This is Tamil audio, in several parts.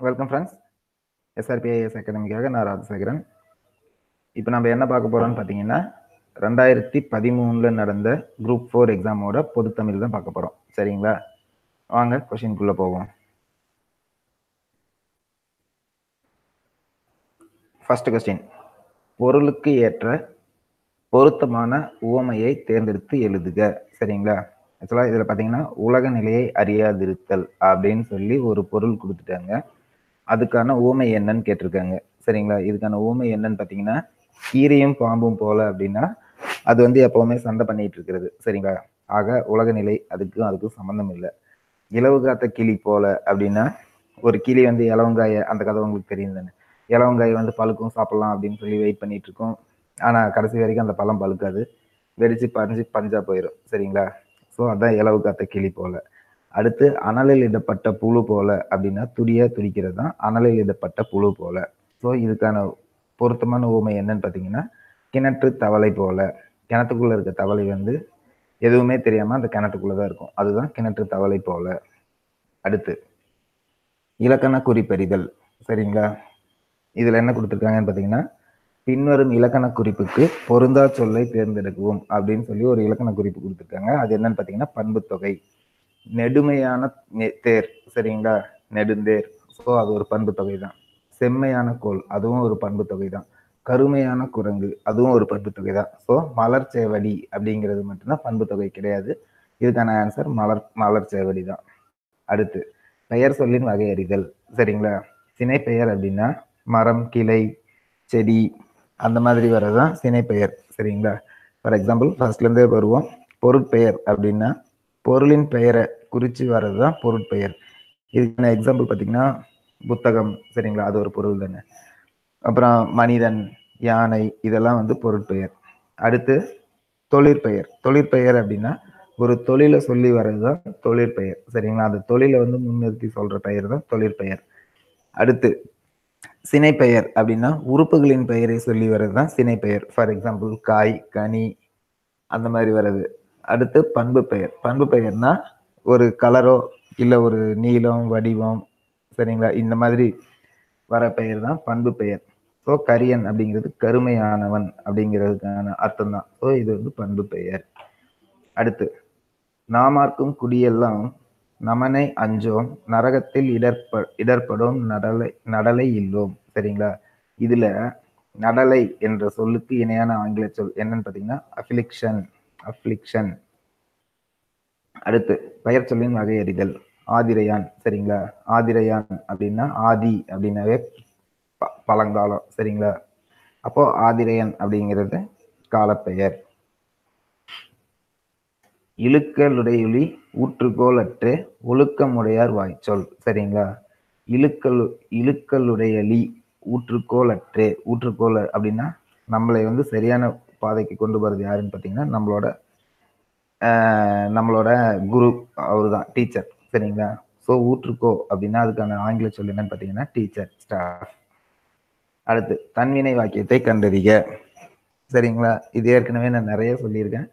வெல்கம் ஃப்ரெண்ட்ஸ் எஸ்ஆர்பிஐஎஸ் அகாடமிக்காக நான் ராஜசேகரன். இப்போ நம்ம என்ன பார்க்க போகிறோம்னு பார்த்தீங்கன்னா ரெண்டாயிரத்தி பதிமூணில் நடந்த குரூப் ஃபோர் எக்ஸாமோட பொதுத்தமிழ் தான் பார்க்க போகிறோம் சரிங்களா? வாங்க கொஷின்குள்ளே போவோம். ஃபர்ஸ்ட் கொஸ்டின் பொருளுக்கு ஏற்ற பொருத்தமான உவமையை தேர்ந்தெடுத்து எழுதுக. சரிங்களா? ஆக்சுவலாக இதில் பார்த்தீங்கன்னா உலக நிலையை அறியாதிருத்தல் அப்படின்னு சொல்லி ஒரு பொருள் கொடுத்துட்டாங்க. அதுக்கான ஊமை என்னன்னு கேட்டிருக்காங்க. சரிங்களா? இதுக்கான ஊமை என்னன்னு பார்த்தீங்கன்னா கீரியும் பாம்பும் போல அப்படின்னா அது வந்து எப்பவுமே சண்டை பண்ணிட்டு இருக்கிறது. சரிங்களா? ஆக உலக நிலை அதுக்கும் அதுக்கும் சம்மந்தம் இல்லை. இலவு காத்த கிளி போல அப்படின்னா ஒரு கிளி வந்து இலவங்காய அந்த கதை உங்களுக்கு தெரியும் தானே? இலவங்காய் வந்து பழுக்கும் சாப்பிடலாம் அப்படின்னு சொல்லி வெயிட் பண்ணிட்டு இருக்கோம். ஆனால் கடைசி வரைக்கும் அந்த பழம் பழுக்காது. வெடிச்சு பறிஞ்சு பஞ்சா போயிடும் சரிங்களா? ஸோ அதான் இலவு காத்த கிளி போல. அடுத்து அனலில் இடப்பட்ட புழு போல அப்படின்னா துடியா துடிக்கிறது தான் அனலில் இடப்பட்ட புழு போல. ஸோ இதுக்கான பொருத்தமான ஊமை என்னன்னு பார்த்தீங்கன்னா கிணற்று தவளை போல. கிணத்துக்குள்ள இருக்க தவளை வந்து எதுவுமே தெரியாம அந்த கிணத்துக்குள்ள தான் இருக்கும். அதுதான் கிணற்று தவளை போல. அடுத்து இலக்கண குறிப்பறிதல். சரிங்களா? இதுல என்ன கொடுத்துருக்காங்கன்னு பார்த்தீங்கன்னா பின்வரும் இலக்கண குறிப்புக்கு பொருந்தா சொல்லை தேர்ந்தெடுக்கவும் அப்படின்னு சொல்லி ஒரு இலக்கண குறிப்பு கொடுத்துருக்காங்க. அது என்னன்னு பார்த்தீங்கன்னா பண்பு தொகை. நெடுமையான தேர் சரிங்களா? நெடுந்தேர். ஸோ அது ஒரு பண்பு தொகை தான் செம்மையான கோல் அதுவும் ஒரு பண்பு தொகை தான் கருமையான குரங்கு அதுவும் ஒரு பண்பு தொகை தான் ஸோ மலர் சேவடி அப்படிங்கிறது மட்டும்தான் பண்பு தொகை கிடையாது. இதுக்கான ஆன்சர் மலர் மலர் சேவடி தான் அடுத்து பெயர் சொல்லின் வகை அறிதல் சரிங்களா? சினை பெயர் அப்படின்னா மரம் கிளை செடி அந்த மாதிரி வரதான் சினை பெயர் சரிங்களா ஃபார் எக்ஸாம்பிள் ஃபர்ஸ்ட்லேருந்தே வருவோம். பொருட்பெயர் அப்படின்னா பொருளின் பெயரை குறித்து வர்றது தான் பொருட்பெயர். இதுக்கான எக்ஸாம்பிள் பார்த்தீங்கன்னா புத்தகம் சரிங்களா? அது ஒரு பொருள் தானே. அப்புறம் மனிதன் யானை இதெல்லாம் வந்து பொருட்பெயர். அடுத்து தொழிற்பெயர். தொழிற்பெயர் அப்படின்னா ஒரு தொழிலை சொல்லி வர்றது தான் தொழிற்பெயர் சரிங்களா? அந்த தொழிலை வந்து முன்னிறுத்தி சொல்ற பெயர் தான் தொழிற்பெயர். அடுத்து சினைப்பெயர் அப்படின்னா உறுப்புகளின் பெயரை சொல்லி வர்றது தான் சினைப்பெயர். ஃபார் எக்ஸாம்பிள் காய் கனி அந்த மாதிரி வர்றது. அடுத்து பண்பு பெயர். பண்பு பெயர்னா ஒரு கலரோ இல்லை ஒரு நீளம் வடிவம் சரிங்களா? இந்த மாதிரி வர பெயர் தான் பண்பு பெயர். ஸோ கரியன் அப்படிங்கிறது கருமையானவன் அப்படிங்கிறதுக்கான அர்த்தம் தான். ஸோ இது வந்து பண்பு பெயர். அடுத்து நாமார்க்கும் குடியெல்லாம் நமனை அஞ்சோம் நரகத்தில் இடர்ப இடர்படும் நடலை நடலை இல்லோம் சரிங்களா? இதுல நடலை என்ற சொல்லுக்கு இணையான ஆங்கில சொல் என்னன்னு பார்த்தீங்கன்னா அஃபிலிக்ஷன் அஃப்ளிக்ஷன் அடுத்து பெயர் சொல்லின் வகையறிதல் ஆதிரையான் சரிங்களா? ஆதிரையான் அப்படின்னா ஆதி அப்படின்னாவே பழங்காலம் சரிங்களா? அப்போ ஆதிரையன் அப்படிங்கிறது காலப்பெயர். இழுக்கலுடையொலி ஊற்றுகோல் அற்று ஒழுக்கமுடையார் வாய்ச்சொல் சரிங்களா? இழுக்கல் இழுக்கலுடையலி ஊற்றுக்கோல் அற்றே ஊற்றுக்கோல் அப்படின்னா நம்மளை வந்து சரியான பாதைக்கு கொண்டு வர்றது யாருன்னு பார்த்தீங்கன்னா நம்மளோட நம்மளோட குரு அவர் தான் டீச்சர். சரிங்களா? ஸோ ஊற்றுக்கோ அப்படின்னா அதுக்கான ஆங்கில சொல் என்னன்னு பார்த்தீங்கன்னா டீச்சர் ஸ்டாஃப் அடுத்து தன்வினை வாக்கியத்தை கண்டறிக. சரிங்களா? இது ஏற்கனவே நான் நிறைய சொல்லியிருக்கேன்.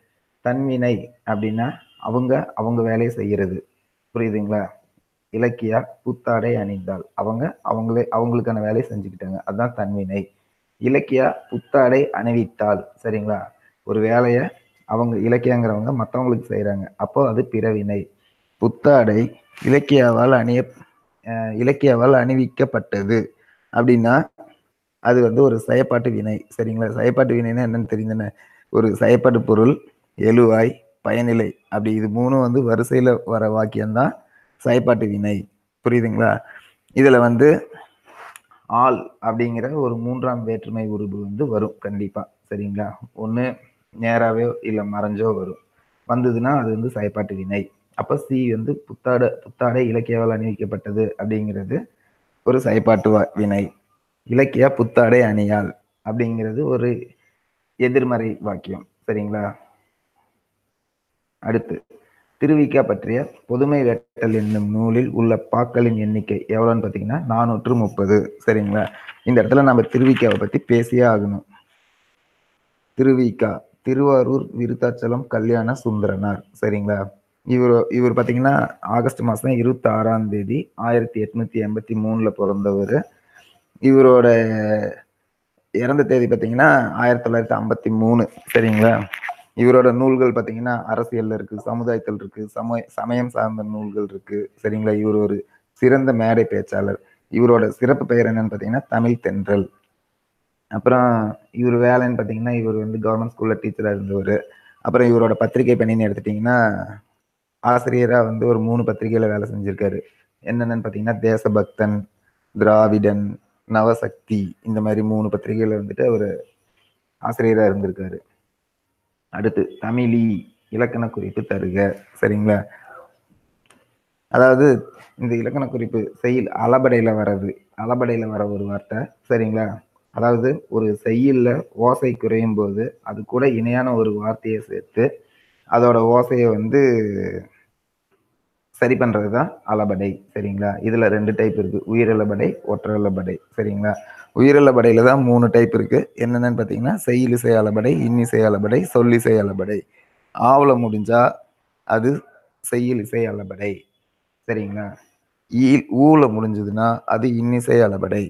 தன்வினை அப்படின்னா அவங்க அவங்க வேலையை செய்கிறது. புரியுதுங்களா? இலக்கியா புத்தாடை அணிந்தால். அவங்க அவங்களே அவங்களுக்கான வேலையை செஞ்சுக்கிட்டாங்க. அதுதான் தன்வினை. இலக்கியா புத்தாடை அணிவித்தால் சரிங்களா? ஒரு வேலையை அவங்க இலக்கியங்கிறவங்க மற்றவங்களுக்கு செய்கிறாங்க அப்போ அது பிறவினை. புத்தாடை இலக்கியாவால் அணிய இலக்கியாவால் அணிவிக்கப்பட்டது அப்படின்னா அது வந்து ஒரு செயப்பாட்டு வினை. சரிங்களா? செயப்பாட்டு வினைன்னா என்னன்னு தெரியுதுன்னு. ஒரு செயப்பாட்டு பொருள் எழுவாய் பயனிலை அப்படி இது மூணும் வந்து வரிசையில் வர வாக்கியம்தான் செயப்பாட்டு வினை. புரியுதுங்களா? இதில் வந்து ஆள் அப்படிங்கிற ஒரு மூன்றாம் வேற்றுமை உருபு வந்து வரும். கண்டிப்பாக சரிங்களா? ஒன்று நேராகவே இல்லை மறைஞ்சோ வரும். வந்ததுன்னா அது வந்து சயப்பாட்டு வினை. அப்போ சி வந்து புத்தாட புத்தாடை இலக்கியாவால் அணிவிக்கப்பட்டது அப்படிங்கிறது ஒரு சயப்பாட்டு வினை. இலக்கிய புத்தாடை அணியால் அப்படிங்கிறது ஒரு எதிர்மறை வாக்கியம். சரிங்களா? அடுத்து. திருவிக்கா பற்றிய பொதுமை வேட்டல் என்னும் நூலில் உள்ள பாக்களின் எண்ணிக்கை எவ்வளோன்னு பார்த்தீங்கன்னா நானூற்று முப்பது. சரிங்களா? இந்த இடத்துல நம்ம திருவிக்காவை பற்றி பேசியே ஆகணும். திருவிக்கா திருவாரூர் விருத்தாச்சலம் கல்யாண சுந்தரனார். சரிங்களா? இவர் இவர் பார்த்தீங்கன்னா ஆகஸ்ட் மாதம் இருபத்தி ஆறாம் தேதி ஆயிரத்தி எட்நூத்தி எண்பத்தி மூணில் பிறந்தவர். இவரோட இறந்த தேதி பார்த்தீங்கன்னா ஆயிரத்தி தொள்ளாயிரத்தி ஐம்பத்தி மூணு. சரிங்களா? இவரோட நூல்கள் பார்த்தீங்கன்னா அரசியல்ல இருக்கு சமுதாயத்தில் இருக்கு சமய சமயம் சார்ந்த நூல்கள் இருக்கு. சரிங்களா? இவர் ஒரு சிறந்த மேடை பேச்சாளர். இவரோட சிறப்பு பெயர் என்னன்னு பார்த்தீங்கன்னா தமிழ் தென்றல். அப்புறம் இவர் வேலைன்னு பார்த்தீங்கன்னா இவர் வந்து கவர்மெண்ட் ஸ்கூல்ல டீச்சராக இருந்தவர். அப்புறம் இவரோட பத்திரிகை பணின்னு எடுத்துட்டிங்கன்னா ஆசிரியராக வந்து ஒரு மூணு பத்திரிகையில வேலை செஞ்சிருக்காரு. என்னென்னு பார்த்தீங்கன்னா தேசபக்தன் திராவிடன் நவசக்தி இந்த மாதிரி மூணு பத்திரிகையில வந்துட்டு அவர் ஆசிரியராக இருந்திருக்காரு. அடுத்து தமிழி இலக்கண குறிப்பு தருக. சரிங்களா? அதாவது இந்த இலக்கண குறிப்பு செயல் அலபடையில் வர்றது அளபடையில் வர ஒரு வார்த்தை. சரிங்களா? அதாவது ஒரு செய்யுள்ல ஓசை குறையும் போது அது கூட இணையான ஒரு வார்த்தையை சேர்த்து அதோட ஓசையை வந்து சரி பண்ணுறது தான் அளபடை சரிங்களா? இதில் ரெண்டு டைப் இருக்குது உயிரிழபடை ஒற்றளபடை சரிங்களா? உயிரலபடையில் தான் மூணு டைப் இருக்குது என்னென்னு பார்த்தீங்கன்னா செய்யிலிசை அளபடை இன்னிசை அலபடை சொல்லிசை அளபடை. ஆவல முடிஞ்சால் அது செய்யிலிசை அளபடை சரிங்களா? ஈ ஊல முடிஞ்சதுன்னா அது இன்னிசை அளபடை.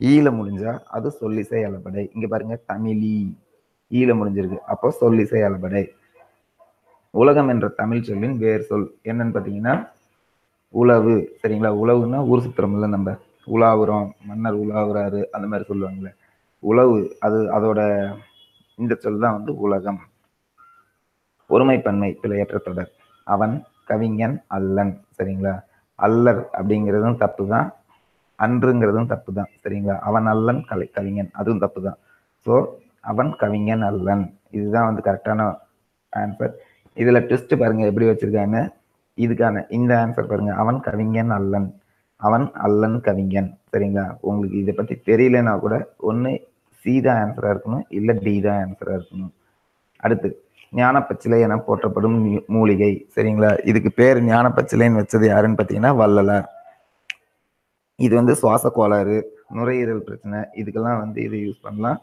ஈல முடிஞ்சால் அது சொல்லிசை அளபடை. இங்கே பாருங்க தமிழி. ஈல முடிஞ்சிருக்கு. அப்போ சொல்லிசை அளபடை. உலகம் என்ற தமிழ் சொல்லின் வேர் சொல். என்னன்னு பார்த்தீங்கன்னா உழவு சரிங்களா? உழவுன்னா ஊர் சுத்துறோம்ல நம்ம. உலாவுறோம். மன்னர் உலாவுறாரு. அந்த மாதிரி சொல்லுவாங்களே. உழவு அது அதோட இந்த சொல் தான் வந்து உலகம். ஒருமைப்பன்மை பிழையற்ற தொடர். அவன் கவிஞன் அல்லன் சரிங்களா? அல்லர் அப்படிங்கிறதும் தப்பு தான். அன்றுங்கிறதும் தப்பு தான் சரிங்களா? அவன் அல்லன் கலை கவிஞன் அதுவும் தப்பு தான். ஸோ அவன் கவிஞன் அல்லன். இதுதான் வந்து கரெக்டான ஆன்சர் இதில் ட்விஸ்ட் பாருங்க எப்படி வச்சிருக்காங்க இதுக்கான இந்த ஆன்சர் பாருங்க. அவன் கவிஞன் அல்லன். அவன் அல்லன் கவிஞன். சரிங்களா? உங்களுக்கு இதை பத்தி தெரியலன்னா கூட ஒன்று சி தான் ஆன்சரா இருக்கணும். இல்ல டி தான் ஆன்சரா இருக்கணும். அடுத்து ஞானப்பச்சிலை என போற்றப்படும் மூலிகை. சரிங்களா? இதுக்கு பேர் ஞானப்பச்சிலைன்னு வச்சது யாருன்னு பார்த்தீங்கன்னா வள்ளலார். இது வந்து சுவாச கோளாறு நுரையீரல் பிரச்சனை. இதுக்கெல்லாம் வந்து இதை யூஸ் பண்ணலாம்.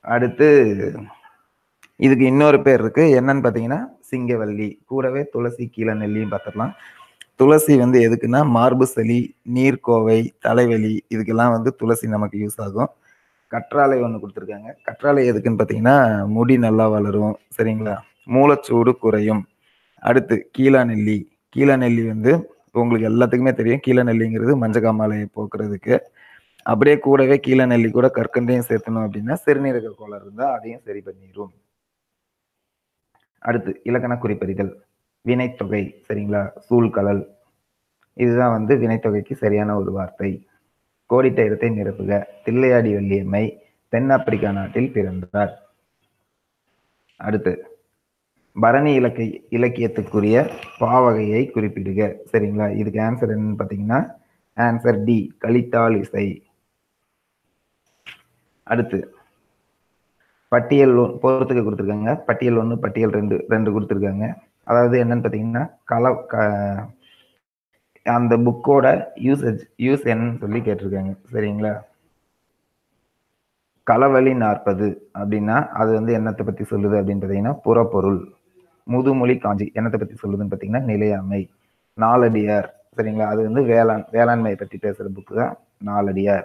அடுத்து இதுக்கு இன்னொரு பேர் இருக்கு. என்னன்னு பார்த்தீங்கன்னா சிங்கவல்லி. கூடவே துளசி கீழே நெல்லியும் பார்த்துடலாம். துளசி வந்து எதுக்குன்னா மார்பு சளி நீர்க்கோவை தலைவலி இதுக்கெல்லாம் வந்து துளசி நமக்கு யூஸ் ஆகும். கற்றாழை ஒன்று கொடுத்துருக்காங்க. கற்றாழை எதுக்குன்னு பார்த்தீங்கன்னா முடி நல்லா வளரும். சரிங்களா? மூலச்சூடு குறையும். அடுத்து கீழா நெல்லி. கீழா நெல்லி வந்து உங்களுக்கு எல்லாத்துக்குமே தெரியும். கீழ நெல்லிங்கிறது மஞ்சக்காமாலையை போக்குறதுக்கு. அப்படியே கூடவே கீழ நெல்லி கூட கற்கண்டையும் சேர்த்தணும் அப்படின்னா சிறுநீரக கோளாறு இருந்தால் அதையும் சரி பண்ணிடும் அடுத்து இலக்கண குறிப்பறிதல் வினைத்தொகை சரிங்களா? சூழ்கலல் இதுதான் வந்து வினைத்தொகைக்கு சரியான ஒரு வார்த்தை. கோடிட்ட இடத்தை நிரப்புக. தில்லையாடி வள்ளியம்மை தென்னாப்பிரிக்கா நாட்டில் பிறந்தார். அடுத்து பரணி இலக்கை இலக்கியத்துக்குரிய பாவகையை குறிப்பிடுக. சரிங்களா? இதுக்கு ஆன்சர் என்னன்னு பார்த்தீங்கன்னா ஆன்சர் டி கலித்தால் இசை. அடுத்து பட்டியல் போகிறதுக்கு கொடுத்துருக்காங்க. பட்டியல் ஒன்று பட்டியல் ரெண்டு ரெண்டு கொடுத்துருக்காங்க. அதாவது என்னன்னு பார்த்தீங்கன்னா கல க- அந்த புக்கோட யூசேஜ் யூஸ் என்னன்னு சொல்லி கேட்டிருக்காங்க. சரிங்களா? களவழி நாற்பது அப்படின்னா அது வந்து என்னத்தை பற்றி சொல்லுது அப்படின்னு பார்த்தீங்கன்னா புறப்பொருள் முதுமொழி காஞ்சி என்னத்தை பற்றி சொல்லுதுன்னு பார்த்தீங்கன்னா நிலையாமை நாலடியார். சரிங்களா? அது வந்து வேளாண் வேளாண்மையை பற்றி பேசுகிற புக்கு தான் நாலடியார்.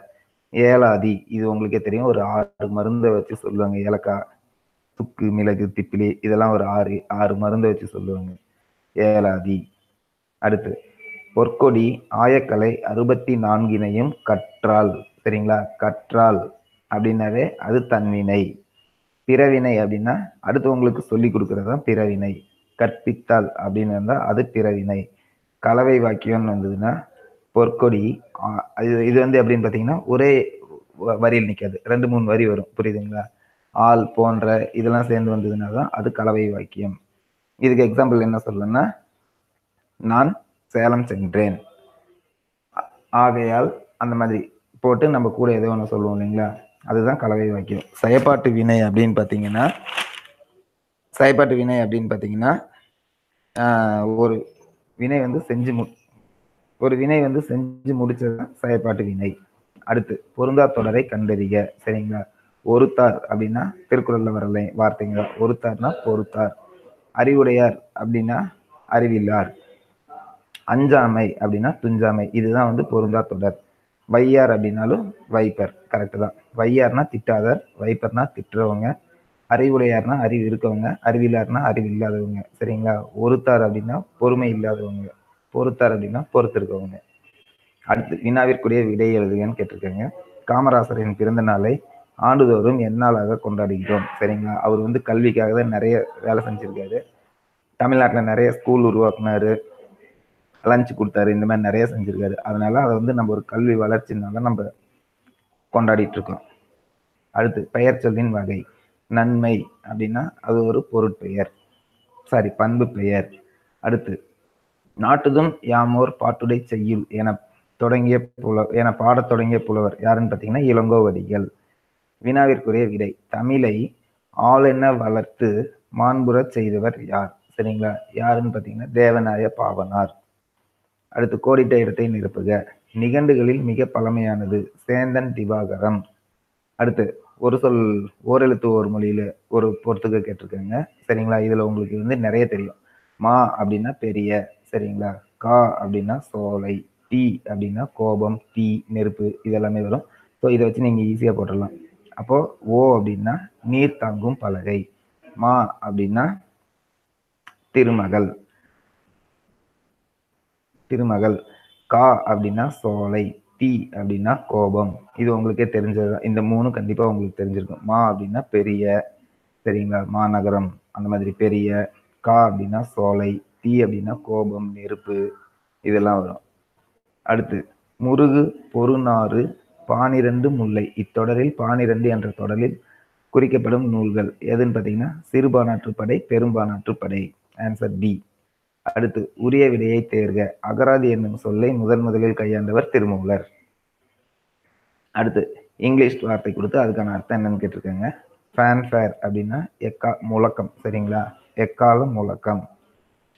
ஏலாதி. இது உங்களுக்கே தெரியும். ஒரு ஆறு மருந்தை வச்சு சொல்லுவாங்க. ஏலக்காய் சுக்கு மிளகு திப்பிலி. இதெல்லாம் ஒரு ஆறு ஆறு மருந்தை வச்சு சொல்லுவாங்க. ஏலாதி. அடுத்து பொற்கொடி ஆயக்கலை அறுபத்தி நான்கினையும் கற்றால் சரிங்களா? கற்றால் அப்படின்னாவே அது தன்வினை. பிறவினை அப்படின்னா அடுத்தவங்களுக்கு சொல்லி கொடுக்கறது தான் பிறவினை. கற்பித்தால் அப்படின்னு இருந்தால் அது பிறவினை. கலவை வாக்கியம்னு வந்ததுன்னா பொற்கொடி இது இது வந்து எப்படின்னு பார்த்தீங்கன்னா ஒரே வ- வரியில் நிற்காது ரெண்டு மூணு வரி வரும். புரியுதுங்களா? ஆள் போன்ற இதெல்லாம் சேர்ந்து வந்ததுன்னா தான் அது கலவை வாக்கியம். இதுக்கு எக்ஸாம்பிள் என்ன சொல்லணும்னா நான் சேலம் சென்றேன். ஆகையால் அந்த மாதிரி போட்டு நம்ம கூட ஏதோ ஒன்று சொல்லுவோம் இல்லைங்களா? அதுதான் கலவை வாக்கியம். செயப்பாட்டு வினை அப்படின்னு பார்த்தீங்கன்னா செயப்பாட்டு வினை அப்படின்னு பார்த்தீங்கன்னா ஒரு வினை வந்து செஞ்சு மு ஒரு வினை வந்து செஞ்சு முடிச்சது செயற்பாட்டு வினை. அடுத்து பொருந்தா தொடரை கண்டறிய சரிங்களா? ஒருத்தார் அப்படின்னா திருக்குறள்ல வரல வார்த்தைங்களா? ஒருத்தார்னா பொறுத்தார். அறிவுடையார் அப்படின்னா அறிவில்லார். அஞ்சாமை அப்படின்னா துஞ்சாமை இதுதான் வந்து பொருந்தா தொடர். வையார் அப்படின்னாலும் வைப்பர் கரெக்டு தான். வையார்னா திட்டாதர் வைப்பர்னா திட்டுறவங்க. அறிவுடையார்னா அறிவு இருக்கவங்க அறிவில்லார்னா அறிவு இல்லாதவங்க சரிங்களா? ஒருத்தார் அப்படின்னா பொறுமை இல்லாதவங்க. பொறுத்தார் அப்படின்னா பொறுத்திருக்கவங்க. அடுத்து வினாவிற்குரிய விடை எழுதுகன்னு கேட்டிருக்காங்க. காமராசரின் பிறந்த நாளை ஆண்டுதோறும் எந்நாளாக கொண்டாடுகிறோம் சரிங்களா? அவர் வந்து கல்விக்காக தான் நிறைய வேலை செஞ்சிருக்காரு. தமிழ்நாட்டில் நிறைய ஸ்கூல் உருவாக்குனாரு. லஞ்ச் கொடுத்தாரு. இந்த மாதிரி நிறைய செஞ்சிருக்காரு. அதனால அதை வந்து நம்ம ஒரு கல்வி வளர்ச்சினால நம்ம கொண்டாடிட்டு இருக்கோம் அடுத்து பெயர் சொல்லின் வகை. நன்மை அப்படின்னா அது ஒரு பொருட்பெயர். சாரி பண்பு பெயர். அடுத்து நாட்டுதும் யாமோர் பாட்டுடை செய்யுள் என தொடங்கிய புல என பாடத் தொடங்கிய புலவர் யாருன்னு பார்த்தீங்கன்னா இளங்கோவடிகள். வினாவிற்குரிய விடை தமிழை ஆளென வளர்த்து மாண்புறச் செய்தவர் யார்? சரிங்களா? யாருன்னு பார்த்தீங்கன்னா தேவநாய பாவனார். அடுத்து கோடிட்ட இடத்தை நிரப்புக. நிகண்டுகளில் மிக பழமையானது சேந்தன் திவாகரம். அடுத்து ஒரு சொல் ஓரெழுத்து ஒரு மொழியில ஒரு பொறுத்துக்க கேட்டிருக்காங்க. சரிங்களா? இதுல உங்களுக்கு வந்து நிறைய தெரியும். மா அப்படின்னா பெரிய. சரிங்களா? கா அப்படின்னா சோலை டி அப்படின்னா கோபம் தீ நெருப்பு இதெல்லாமே வரும். ஸோ இதை வச்சு நீங்க ஈஸியாக போட்டுடலாம். அப்போ ஓ அப்படின்னா நீர் தாங்கும் பலகை. மா அப்படின்னா திருமகள். திருமகள். கா அப்படின்னா சோலை டி அப்படின்னா கோபம். இது உங்களுக்கே தெரிஞ்சது இந்த மூணு கண்டிப்பாக உங்களுக்கு தெரிஞ்சிருக்கும். மா அப்படின்னா பெரிய சரிங்களா? மாநகரம். அந்த மாதிரி பெரிய. கா அப்படின்னா சோலை தீ அப்படின்னா கோபம் நெருப்பு இதெல்லாம் வரும். அடுத்து முருகு பொருநாறு பானிரண்டு முல்லை. இத்தொடரில் பானிரண்டு என்ற தொடரில் குறிக்கப்படும் நூல்கள் எதுன்னு பார்த்தீங்கன்னா சிறுபானாற்றுப்படை பெரும்பானாற்றுப்படை ஆன்சர் டி அடுத்து உரிய விடையை தேர்க. அகராதி என்னும் சொல்லை முதன் முதலில் கையாண்டவர் திருமூலர். அடுத்து இங்கிலீஷ் வார்த்தை கொடுத்து அதுக்கான அர்த்தம் என்னன்னு கேட்டிருக்காங்க. ஃபேன்ஃபேர் அப்படின்னா எக்கா முழக்கம். சரிங்களா? எக்கால முழக்கம்.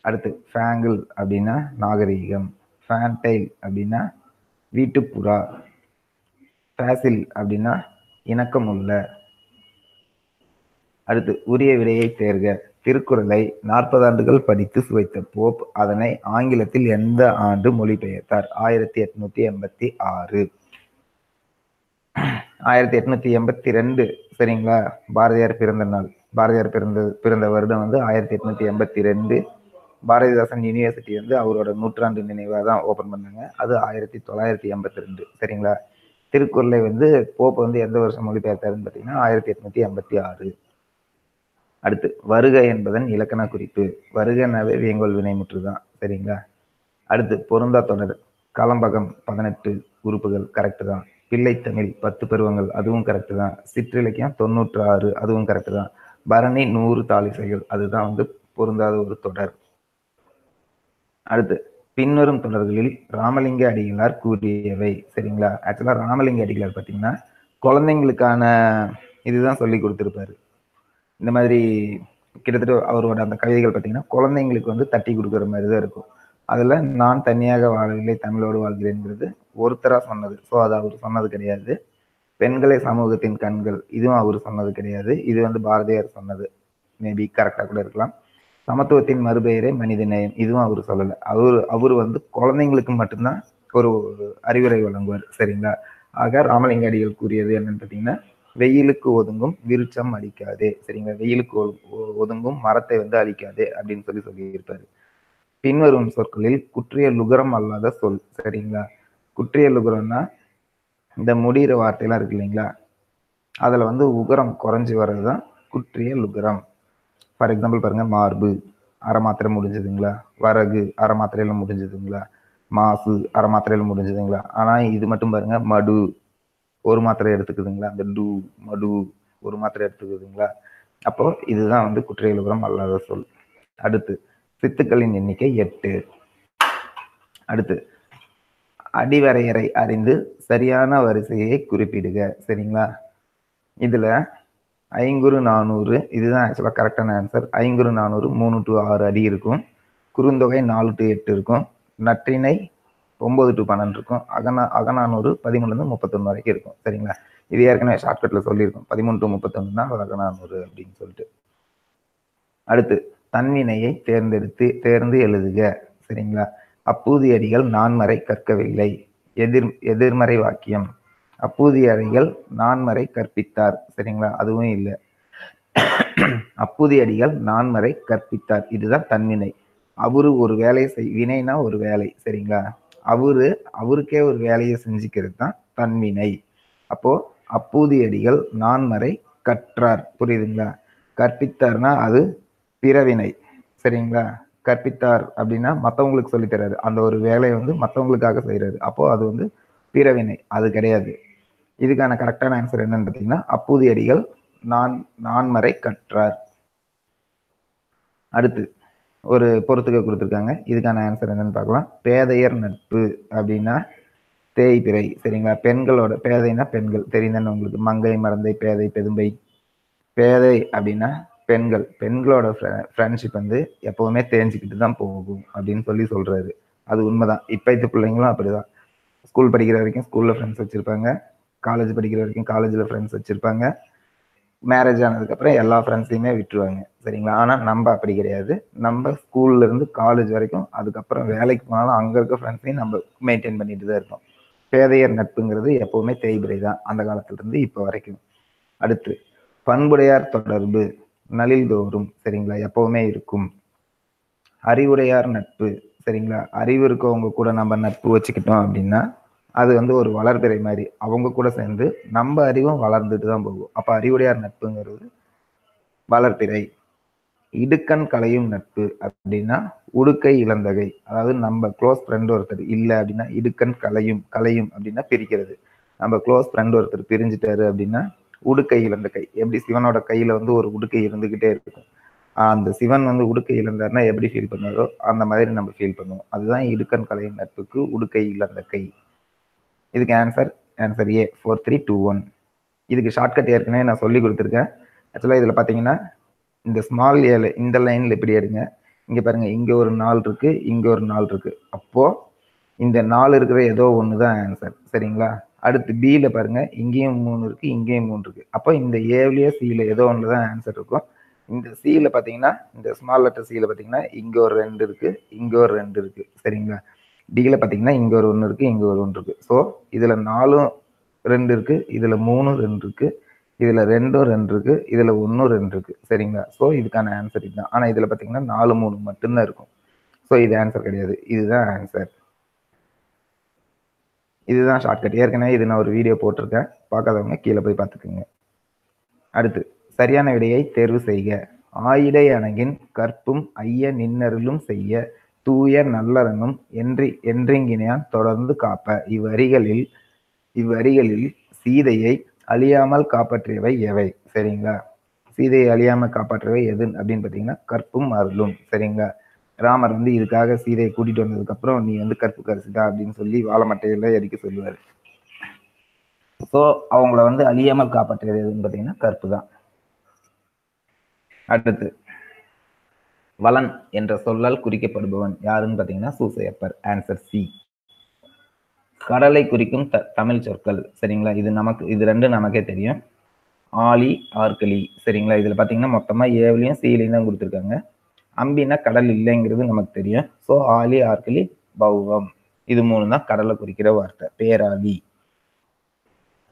அடுத்து ஃபேங்கிள் அப்படின்னா நாகரீகம் ஃபேன்டைல் அப்படின்னா வீட்டுப்புறா ஃபேசில் அப்படின்னா இணக்கமுள்ள. அடுத்து உரிய விடையை தேர்க. திருக்குறளை நாற்பது ஆண்டுகள் படித்து சுவைத்த போப் அதனை ஆங்கிலத்தில் எந்த ஆண்டு மொழிபெயர்த்தார்? ஆயிரத்தி எட்நூத்தி எண்பத்தி ஆறு. ஆயிரத்தி எட்நூத்தி எண்பத்தி ரெண்டு சரிங்களா? பாரதியார் பிறந்த நாள். பாரதியார் பிறந்த பிறந்த வருடம் வந்து ஆயிரத்தி எட்நூத்தி எண்பத்தி ரெண்டு. பாரதிதாசன் யூனிவர்சிட்டி வந்து அவரோட நூற்றாண்டு நினைவாக தான் ஓப்பன் பண்ணாங்க. அது ஆயிரத்தி தொள்ளாயிரத்தி எண்பத்தி ரெண்டு சரிங்களா? திருக்குறளை வந்து போப்பு வந்து எந்த வருஷம் மொழிபெயர்த்தாருன்னு பார்த்தீங்கன்னா ஆயிரத்தி எட்நூத்தி எண்பத்தி ஆறு. அடுத்து வருக என்பதன் இலக்கண குறிப்பு. வருகனாவே வேங்கோல் வினைமுற்று தான் சரிங்களா? அடுத்து பொருந்தா தொடர். கலம்பகம் பதினெட்டு உறுப்புகள் கரெக்டு தான். பிள்ளைத்தமிழ் பத்து பருவங்கள் அதுவும் கரெக்டு தான். சிற்றிலக்கியம் தொண்ணூற்று ஆறு அதுவும் கரெக்டு தான். பரணி நூறு தாலிசைகள் அதுதான் வந்து பொருந்தாத ஒரு தொடர். அடுத்து பின்வரும் தொடர்களில் ராமலிங்க அடிகளார் கூறியவை. சரிங்களா? ஆக்சுவலா ராமலிங்க அடிகளார் பார்த்தீங்கன்னா குழந்தைங்களுக்கான இதுதான் சொல்லி கொடுத்துருப்பாரு. இந்த மாதிரி கிட்டத்தட்ட அவரோட அந்த கவிதைகள் பார்த்தீங்கன்னா குழந்தைங்களுக்கு வந்து தட்டி கொடுக்குற மாதிரி தான் இருக்கும். அதில் நான் தனியாக வாழவில்லை தமிழோடு வாழ்கிறேங்கிறது ஒருத்தராக சொன்னது. ஸோ அது அவர் சொன்னது கிடையாது. பெண்களை சமூகத்தின் கண்கள் இதுவும் அவர் சொன்னது கிடையாது. இது வந்து பாரதியார் சொன்னது. மேபி கரெக்டாக கூட இருக்கலாம். சமத்துவத்தின் மறுபெயரே மனிதநேயம் இதுவும் அவர் சொல்லலை. அவர் அவர் வந்து குழந்தைங்களுக்கு மட்டும்தான் ஒரு அறிவுரை வழங்குவார். சரிங்களா? ஆக ராமலிங்க அடிகள் கூறியது என்னன்னு பார்த்தீங்கன்னா வெயிலுக்கு ஒதுங்கும் விருட்சம் அடிக்காதே சரிங்களா? வெயிலுக்கு ஒதுங்கும் மரத்தை வந்து அழிக்காதே அப்படின்னு சொல்லி சொல்லியிருப்பாரு. பின்வரும் சொற்களில் குற்றிய லுகரம் அல்லாத சொல். சரிங்களா? குற்றிய லுகரம்னா இந்த முடிகிற வார்த்தையெல்லாம் இருக்கு இல்லைங்களா? அதில் வந்து உகரம் குறைஞ்சி வர்றது தான் குற்றிய லுகரம். ஃபார் எக்ஸாம்பிள் பாருங்க மார்பு அரை மாத்திரை முடிஞ்சதுங்களா? வரகு அரை மாத்திரையில முடிஞ்சதுங்களா? மாசு அரை மாத்திரையில முடிஞ்சதுங்களா? ஆனால் இது மட்டும் பாருங்க மடு ஒரு மாத்திரை எடுத்துக்குதுங்களா? அந்த டூ மடு ஒரு மாத்திரை எடுத்துக்குதுங்களா? அப்போ இதுதான் வந்து குற்றியலுபுரம் அல்லாத சொல். அடுத்து சித்துக்களின் எண்ணிக்கை எட்டு. அடுத்து அடிவரையறை அறிந்து சரியான வரிசையை குறிப்பிடுக. சரிங்களா? இதுல ஐங்குறு நானூறு. இதுதான் ஆக்சுவலாக கரெக்டான ஆன்சர் ஐங்குறு நானூறு மூணு டு ஆறு அடி இருக்கும். குறுந்தொகை நாலு டு எட்டு இருக்கும். நற்றினை ஒம்பது டு பன்னெண்டு இருக்கும். அகநா அகநானூறு பதிமூணுலேருந்து முப்பத்தொன்று வரைக்கும் இருக்கும். சரிங்களா? இது ஏற்கனவே ஷார்ட்கட்டில் சொல்லியிருக்கோம். பதிமூணு டு முப்பத்தொன்று தான் அகநானூறு அப்படின்னு சொல்லிட்டு. அடுத்து தன்வினையை தேர்ந்தெடுத்து தேர்ந்து எழுதுக. சரிங்களா? அப்பூதிய அடிகள் நான்மறை கற்கவில்லை. எதிர் எதிர்மறை வாக்கியம். அப்பூதி அடிகள் நான்மறை கற்பித்தார். சரிங்களா? அதுவும் இல்லை. அப்பூதி அடிகள் நான்மறை கற்பித்தார். இதுதான் தன்வினை அவரு ஒரு வேலையை செய் வினைனா ஒரு வேலை. சரிங்களா? அவரு அவருக்கே ஒரு வேலையை செஞ்சுக்கிறது தான் தன்வினை. அப்போ அப்பூதி அடிகள் நான்மறை கற்றார். புரியுதுங்களா? கற்பித்தார்னா அது பிறவினை. சரிங்களா? கற்பித்தார் அப்படின்னா மற்றவங்களுக்கு சொல்லித்தராரு அந்த ஒரு வேலையை வந்து மற்றவங்களுக்காக செய்கிறாரு அப்போ அது வந்து பிறவினை அது கிடையாது. இதுக்கான கரெக்டான ஆன்சர் என்னன்னு பார்த்தீங்கன்னா அப்பூதி அடிகள் நான் நான்மறை கற்றார். அடுத்து ஒரு பொறுத்துக்க கொடுத்துருக்காங்க. இதுக்கான ஆன்சர் என்னன்னு பார்க்கலாம். பேதையர் நட்பு அப்படின்னா தேய்பிறை சரிங்களா? பெண்களோட பேதைனா பெண்கள் தெரியுதானே உங்களுக்கு? மங்கை மறந்தை பேதை பெதும்பை. பேதை அப்படின்னா பெண்கள். பெண்களோட ஃப்ரெண்ட்ஷிப் வந்து எப்பவுமே தெரிஞ்சுக்கிட்டு தான் போகும் அப்படின்னு சொல்லி சொல்றாரு. அது உண்மைதான். இப்போத்து பிள்ளைங்களும் அப்படிதான். ஸ்கூல் படிக்கிற வரைக்கும் ஸ்கூல்ல ஃப்ரெண்ட்ஸ் வச்சிருப்பாங்க. காலேஜ் படிக்கிற வரைக்கும் காலேஜில் ஃப்ரெண்ட்ஸ் வச்சிருப்பாங்க. மேரேஜ் ஆனதுக்கப்புறம் எல்லா ஃப்ரெண்ட்ஸையுமே விட்டுருவாங்க. சரிங்களா? ஆனால் நம்ம அப்படி கிடையாது. நம்ம ஸ்கூல்ல இருந்து காலேஜ் வரைக்கும் அதுக்கப்புறம் வேலைக்கு போனாலும் அங்கே இருக்க ஃப்ரெண்ட்ஸையும் நம்ம மெயின்டைன் பண்ணிட்டு தான் இருக்கோம் பேதையர் நட்புங்கிறது எப்பவுமே தேய்பிரை தான் அந்த காலத்துலேருந்து இப்போ வரைக்கும். அடுத்து பண்புடையார் தொடர்பு நலில்தோறும் சரிங்களா? எப்பவுமே இருக்கும். அறிவுடையார் நட்பு சரிங்களா? அறிவு இருக்கவங்க கூட நம்ம நட்பு வச்சுக்கிட்டோம் அப்படின்னா அது வந்து ஒரு வளர்பிறை மாதிரி. அவங்க கூட சேர்ந்து நம்ம அறிவும் வளர்ந்துட்டு தான் போகும். அப்ப அறிவுடையார் நட்புங்கிறது வளர்பிறை இடுக்கண் கலையும் நட்பு அப்படின்னா உடுக்கை இளந்தகை. அதாவது நம்ம க்ளோஸ் ஃப்ரெண்ட் ஒருத்தர் இல்லை அப்படின்னா இடுக்கண் கலையும் கலையும் அப்படின்னா பிரிக்கிறது. நம்ம க்ளோஸ் ஃப்ரெண்ட் ஒருத்தர் பிரிஞ்சுட்டாரு அப்படின்னா உடுக்கை இழந்த கை எப்படி? சிவனோட கையில வந்து ஒரு உடுக்கை இருந்துகிட்டே இருக்கும். அந்த சிவன் வந்து உடுக்கை இழந்தாருன்னா எப்படி ஃபீல் பண்ணாரோ அந்த மாதிரி நம்ம ஃபீல் பண்ணுவோம். அதுதான் இடுக்கன் கலை நட்புக்கு உடுக்கை இழந்த கை. இதுக்கு answer answer A four three two one இதுக்கு ஷார்ட்கட் ஏற்கனவே நான் சொல்லி கொடுத்துருக்கேன். ஆக்சுவலாக இதில் பார்த்தீங்கன்னா இந்த ஸ்மால் ஏல இந்த லைனில் இப்படி எடுங்க. இங்கே பாருங்கள் இங்கே ஒரு நாள் இருக்குது இங்கே ஒரு நாள் இருக்குது அப்போது இந்த நாலு இருக்கிற ஏதோ ஒன்று தான் ஆன்சர் சரிங்களா? அடுத்து பியில் பாருங்கள் இங்கேயும் மூணு இருக்குது இங்கேயும் மூணு இருக்குது அப்போ இந்த ஏவிலேயே சியில் ஏதோ ஒன்று தான் ஆன்சர் இருக்கும். இந்த சியில் பார்த்தீங்கன்னா இந்த ஸ்மால் லெட்டர் சியில் பார்த்தீங்கன்னா இங்கே ஒரு ரெண்டு இருக்கு இங்கே ஒரு ரெண்டு இருக்கு. சரிங்களா? டியில் பார்த்தீங்கன்னா இங்கே ஒரு ஒன்று இருக்கு இங்கே ஒரு ஒன்று இருக்கு. ஸோ இதில் நாலும் ரெண்டு இருக்கு இதில் மூணும் ரெண்டு இருக்கு இதில் ரெண்டும் ரெண்டு இருக்கு இதில் ஒன்றும் ரெண்டு இருக்கு. சரிங்களா? ஸோ இதுக்கான ஆன்சர் இதுதான். ஆனால் இதில் பார்த்தீங்கன்னா நாலு மூணு மட்டும்தான் இருக்கும். ஸோ இது ஆன்சர் கிடையாது. இதுதான் ஆன்சர் இதுதான் ஷார்ட்கட் ஏற்கனவே இது நான் ஒரு வீடியோ போட்டிருக்கேன். பார்க்காதவங்க கீழே போய் பார்த்துக்குங்க. அடுத்து. சரியான விடையை தேர்வு செய்க. ஆயிடை அணகின் கற்பும் ஐய நின்னருளும் செய்ய. தூய நல்லறனும் என்றி என்றிங்கினான் தொடர்ந்து காப்ப. இவ்வரிகளில் இவ்வரிகளில் சீதையை அழியாமல் காப்பாற்றியவை எவை? சரிங்களா? சீதையை அழியாமல் காப்பாற்றியவை எது அப்படின்னு பார்த்தீங்கன்னா கற்பும் அருளும். சரிங்களா? ராமர் வந்து இதுக்காக சீதையை கூட்டிட்டு வந்ததுக்கு அப்புறம் நீ வந்து கற்பு கரிசிதா அப்படின்னு சொல்லி வாழைமட்டையில எரிக்க சொல்லுவார். ஸோ அவங்கள வந்து அழியாமல் காப்பாற்றியது எதுன்னு பார்த்தீங்கன்னா கற்பு தான் அடுத்து வலன் என்ற சொல்லால் குறிக்கப்படுபவன் யாருன்னு பார்த்தீங்கன்னா சூசையப்பர். ஆன்சர் சி கடலை குறிக்கும் த தமிழ் சொற்கள். சரிங்களா? இது நமக்கு இது ரெண்டும் நமக்கே தெரியும். ஆலி ஆர்கலி சரிங்களா? இதில் பார்த்தீங்கன்னா மொத்தமாக ஏவிலையும் சீலையும் தான் கொடுத்துருக்காங்க. அம்பினா கடல் இல்லைங்கிறது நமக்கு தெரியும். ஸோ ஆலி ஆர்கலி பௌவம். இது மூணு தான் கடலை குறிக்கிற வார்த்தை. பேராதி.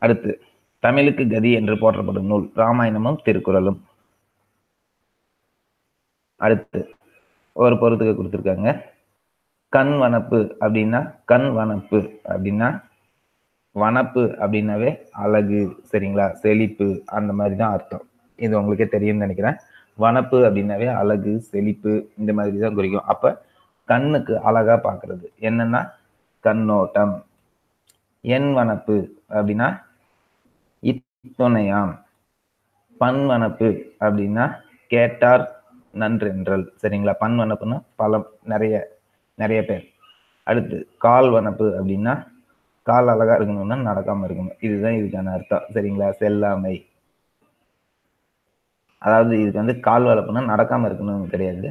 அடுத்து தமிழுக்கு கதி என்று போற்றப்படும் நூல். ராமாயணமும் திருக்குறளும். அடுத்து ஒரு பொருத்துக்கு கொடுத்துருக்காங்க. கண் வனப்பு அப்படின்னா கண் வனப்பு அப்படின்னா வனப்பு அப்படின்னாவே அழகு சரிங்களா? செழிப்பு அந்த மாதிரி தான் அர்த்தம். இது உங்களுக்கே தெரியும்னு நினைக்கிறேன். வனப்பு அப்படின்னாவே அழகு செழிப்பு இந்த மாதிரி தான் குறிக்கும். அப்போ கண்ணுக்கு அழகா பார்க்கறது என்னன்னா கண்ணோட்டம். என் வனப்பு அப்படின்னா இத்துணையாம். பண் வனப்பு அப்படின்னா கேட்டார் நன்றென்றல் சரிங்களா? பண் வனப்புன்னா பழம் நிறைய நிறைய பேர். அடுத்து கால் வனப்பு அப்படின்னா கால் அழகா இருக்கணும்னா நடக்காம இருக்கணும். இதுதான் இதுக்கான அர்த்தம் சரிங்களா? செல்லாமை. அதாவது இதுக்கு வந்து கால் வளர்ப்புனா நடக்காம இருக்கணும் கிடையாது.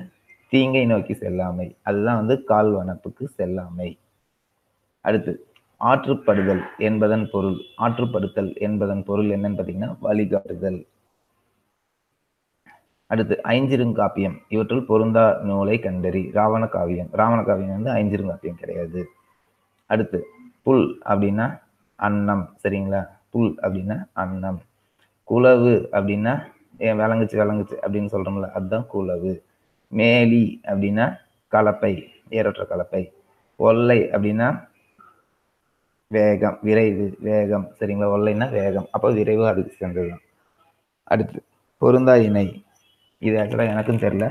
தீங்கை நோக்கி செல்லாமை. அதுதான் வந்து கால் வனப்புக்கு செல்லாமை. அடுத்து ஆற்றுப்படுதல் என்பதன் பொருள். ஆற்றுப்படுத்தல் என்பதன் பொருள் என்னன்னு பார்த்தீங்கன்னா வழிகாட்டுதல். அடுத்து ஐஞ்சிருங்காப்பியம் இவற்றுள் பொருந்தா நூலை கண்டறி ராவண காவியம் ராவண காவியம் வந்து ஐஞ்சிருங்காப்பியம் கிடையாது. அடுத்து புல் அப்படின்னா அன்னம் சரிங்களா? புல் அப்படின்னா அன்னம். குலவு அப்படின்னா ஏன் விளங்குச்சு விளங்குச்சு அப்படின்னு சொல்றோம்ல அதுதான் குலவு. மேலி அப்படின்னா கலப்பை ஏறற்ற கலப்பை. ஒல்லை அப்படின்னா வேகம் விரைவு வேகம் சரிங்களா? ஒல்லைன்னா வேகம். அப்போ விரைவு அதுக்கு சேர்ந்ததுதான் அடுத்து பொருந்தா இணை. இது ஆக்சுவலாக எனக்கும் தெரில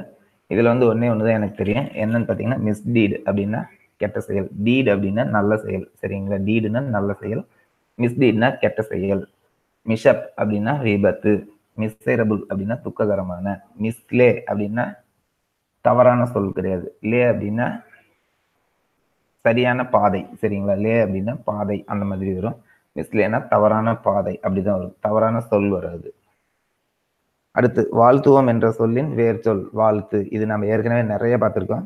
இதில் வந்து ஒன்றே ஒன்று தான் எனக்கு தெரியும். என்னன்னு பார்த்தீங்கன்னா மிஸ்டீடு அப்படின்னா கெட்ட செயல். டீடு அப்படின்னா நல்ல செயல். சரிங்களா? டீடுனா நல்ல செயல். மிஸ்டீட்னா கெட்ட செயல். மிஷப் அப்படின்னா விபத்து. மிஸ்ஸைரபுள் அப்படின்னா துக்ககரமான. மிஸ்லே அப்படின்னா தவறான சொல் கிடையாது. லே அப்படின்னா சரியான பாதை. சரிங்களா? லே அப்படின்னா பாதை. அந்த மாதிரி வரும். மிஸ்லேனா தவறான பாதை அப்படிதான் வரும். தவறான சொல் வராது. அடுத்து வாழ்த்துவோம் என்ற சொல்லின் வேர் சொல் வாழ்த்து. இது நம்ம ஏற்கனவே நிறைய பார்த்துருக்கோம்.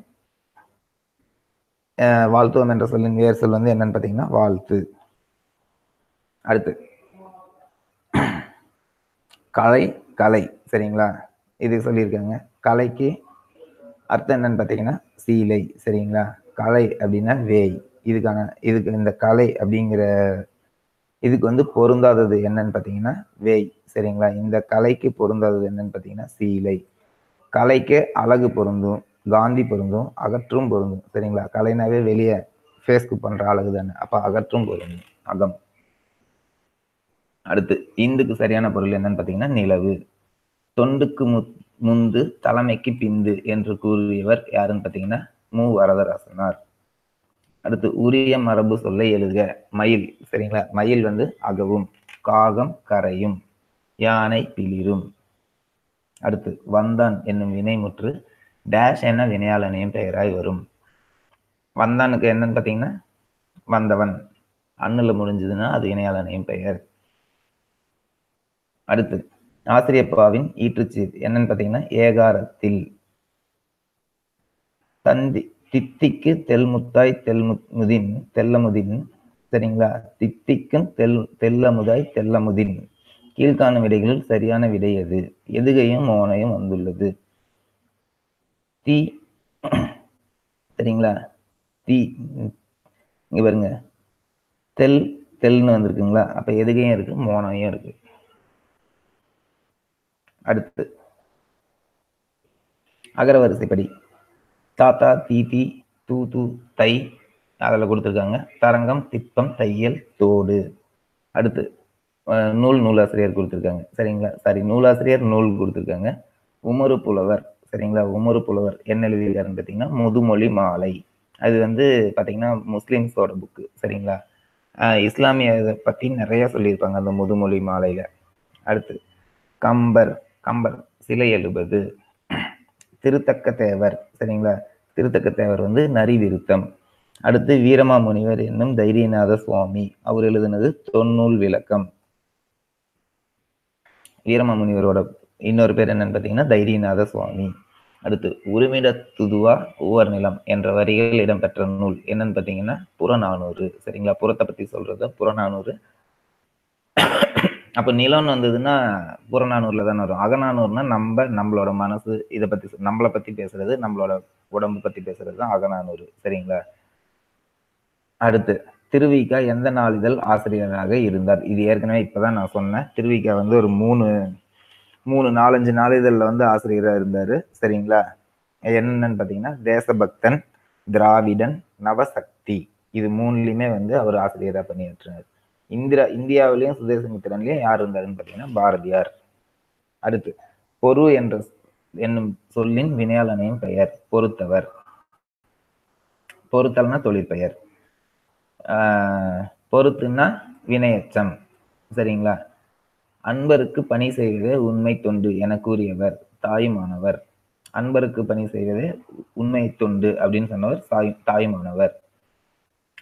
வாழ்த்துவோம் என்ற சொல்லின் வேர் சொல் வந்து என்னன்னு பார்த்தீங்கன்னா வாழ்த்து. அடுத்து. கலை கலை. சரிங்களா? இது சொல்லியிருக்காங்க. கலைக்கு அர்த்தம் என்னன்னு பார்த்தீங்கன்னா சீலை. சரிங்களா? கலை அப்படின்னா வேய். இதுக்கான இதுக்கு இந்த கலை அப்படிங்கிற இதுக்கு வந்து பொருந்தாதது என்னன்னு பார்த்தீங்கன்னா வேய் சரிங்களா? இந்த கலைக்கு பொருந்தாதது என்னன்னு பார்த்தீங்கன்னா சீலை. கலைக்கு அழகு பொருந்தும் காந்தி பொருந்தும் அகற்றும் பொருந்தும் சரிங்களா? கலைனாவே வெளியே ஃபேஸ்க்கு பண்ணுற அழகு தானே. அப்போ அகற்றும் பொருந்தும். அகம். அடுத்து இந்துக்கு சரியான பொருள் என்னன்னு பார்த்தீங்கன்னா நிலவு. தொண்டுக்கு மு முந்து தலைமைக்கு பிந்து என்று கூறியவர் யாருன்னு பார்த்தீங்கன்னா மு. வரதராசனார். அடுத்து உரிய மரபு சொல்லை எழுதுக. மயில் சரிங்களா? மயில் வந்து அகவும் காகம் கரையும் யானை பிளிரும். அடுத்து வந்தான் என்னும் வினைமுற்று டேஷ் என்ன வினையாளனையும் பெயராய் வரும். வந்தானுக்கு என்னன்னு பார்த்தீங்கன்னா வந்தவன். அண்ணில் முடிஞ்சதுன்னா அது இணையாளனையும் பெயர். அடுத்து ஆசிரியப்பாவின் ஈற்றுச்சீர் என்னன்னு பார்த்தீங்கன்னா ஏகாரத்தில். தந்தி தித்திக்கு தெல்முத்தாய் தெல்முதின் தெல்லமுதின். சரிங்களா? தித்திக்கும் தெல் தெல்லமுதாய் தெல்லமுதின். கீழ்காணும் விடைகளில் சரியான விடை எது? எதுகையும் மோனையும் வந்துள்ளது. தி சரிங்களா? தி இங்க பாருங்க. தெல் தெல்னு வந்திருக்குங்களா? அப்ப எதுகையும் இருக்கு? மோனையும் இருக்கு. அடுத்து. அகரவரிசைப்படி. தாத்தா தீதி தூ தூ தை அதில் கொடுத்துருக்காங்க. தரங்கம் திப்பம் தையல் தோடு. அடுத்து நூல் நூலாசிரியர் கொடுத்துருக்காங்க. சரிங்களா? சாரி நூலாசிரியர் நூல் கொடுத்துருக்காங்க. உமறு புலவர். சரிங்களா? உமறு புலவர். என்ன எழுதியிருக்காருன்னு பார்த்தீங்கன்னா முதுமொழி மாலை. அது வந்து பார்த்தீங்கன்னா முஸ்லீம்ஸோட புக்கு சரிங்களா? இஸ்லாமிய இதை பற்றி நிறைய சொல்லியிருப்பாங்க அந்த முதுமொழி மாலையில். அடுத்து கம்பர். கம்பர் சிலை எழுபது. திருத்தக்க தேவர் சரிங்களா? திருத்தக்க தேவர் வந்து நரி விருத்தம் அடுத்து வீரமாமுனிவர் என்னும் தைரியநாத சுவாமி. அவர் எழுதினது தொன்னூல் விளக்கம். வீரமாமுனிவரோட இன்னொரு பேர் என்னன்னு பார்த்தீங்கன்னா தைரியநாத சுவாமி. அடுத்து உருமிட துதுவா ஊவர் நிலம் என்ற வரிகள் இடம்பெற்ற நூல் என்னன்னு பார்த்தீங்கன்னா புறநானூறு சரிங்களா? புறத்தை பத்தி சொல்றது புறநானூறு. அப்போ நிலம்னு வந்ததுன்னா புறநானூரில் தானே வரும். அகநானூர்னா நம்ம நம்மளோட மனசு இதை பத்தி சொ- நம்மளை பத்தி பேசுறது நம்மளோட உடம்பு பத்தி பேசுறது தான் அகநானூறு சரிங்களா? அடுத்து திருவிக்கா எந்த நாளிதழ் ஆசிரியராக இருந்தார்? இது ஏற்கனவே இப்பதான் நான் சொன்னேன். திருவிக்கா வந்து ஒரு மூணு மூணு நாலஞ்சு நாளிதழ்ல வந்து ஆசிரியராக இருந்தார். சரிங்களா? என்னன்னு பார்த்தீங்கன்னா தேசபக்தன் திராவிடன் நவசக்தி. இது மூணுலையுமே வந்து அவர் ஆசிரியராக பணியாற்றினார். இந்திரா இந்தியாவிலையும் சுதேசமித்திரன்லையும் யார் இருந்தாருன்னு பார்த்தீங்கன்னா பாரதியார். அடுத்து பொரு என்ற என்னும் சொல்லின் வினையாளனையும் பெயர் பொறுத்தவர் பொறுத்தல்னா தொழிற்பெயர் ஆஹ் பொறுத்துன்னா வினையச்சம். சரிங்களா? அன்பருக்கு பணி செய்வதே உண்மை தொண்டு என கூறியவர் தாயுமானவர். அன்பருக்கு பணி செய்வதே உண்மை தொண்டு அப்படின்னு சொன்னவர் தாய் தாயுமானவர்.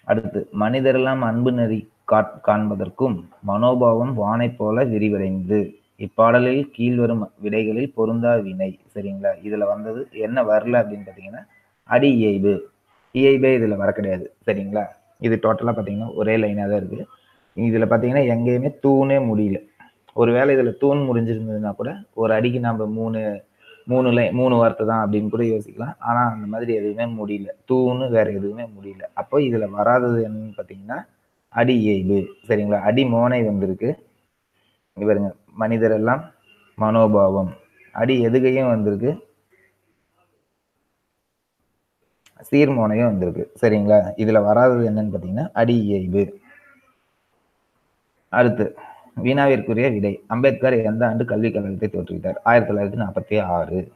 அடுத்து மனிதரெல்லாம் அன்பு நெறி காண்பதற்கும் மனோபாவம் வானை போல விரிவடைந்து இப்பாடலில் கீழ்வரும் விடைகளில் பொருந்தா வினை சரிங்களா? இதுல வந்தது என்ன வரல அப்படின்னு பாத்தீங்கன்னா அடி இயைபு. இயைபே இதுல வர கிடையாது சரிங்களா? இது டோட்டலா பாத்தீங்கன்னா ஒரே லைனா தான் இருக்கு. இதுல பாத்தீங்கன்னா எங்கேயுமே தூணே முடியல. ஒருவேளை இதுல தூண் முடிஞ்சிருந்ததுன்னா கூட ஒரு அடிக்கு நம்ம மூணு மூணு லை மூணு வார்த்தை தான் அப்படின்னு கூட யோசிக்கலாம். ஆனா அந்த மாதிரி எதுவுமே முடியல. தூணு வேற எதுவுமே முடியல. அப்போ இதுல வராதது என்னன்னு பாத்தீங்கன்னா அடி இயல்பு சரிங்களா? அடி மோனை வந்திருக்கு. இங்க பாருங்க. மனிதர் எல்லாம் மனோபாவம். அடி எதுகையும் வந்திருக்கு. சீர்மோனையும் வந்திருக்கு. சரிங்களா? இதுல வராதது என்னன்னு பாத்தீங்கன்னா அடி இயல்பு அடுத்து வீணாவிற்குரிய விடை. அம்பேத்கர் எந்த ஆண்டு கல்விக் கழகத்தை தோற்றுவித்தார்? ஆயிரத்தி தொள்ளாயிரத்தி நாற்பத்தி ஆறு.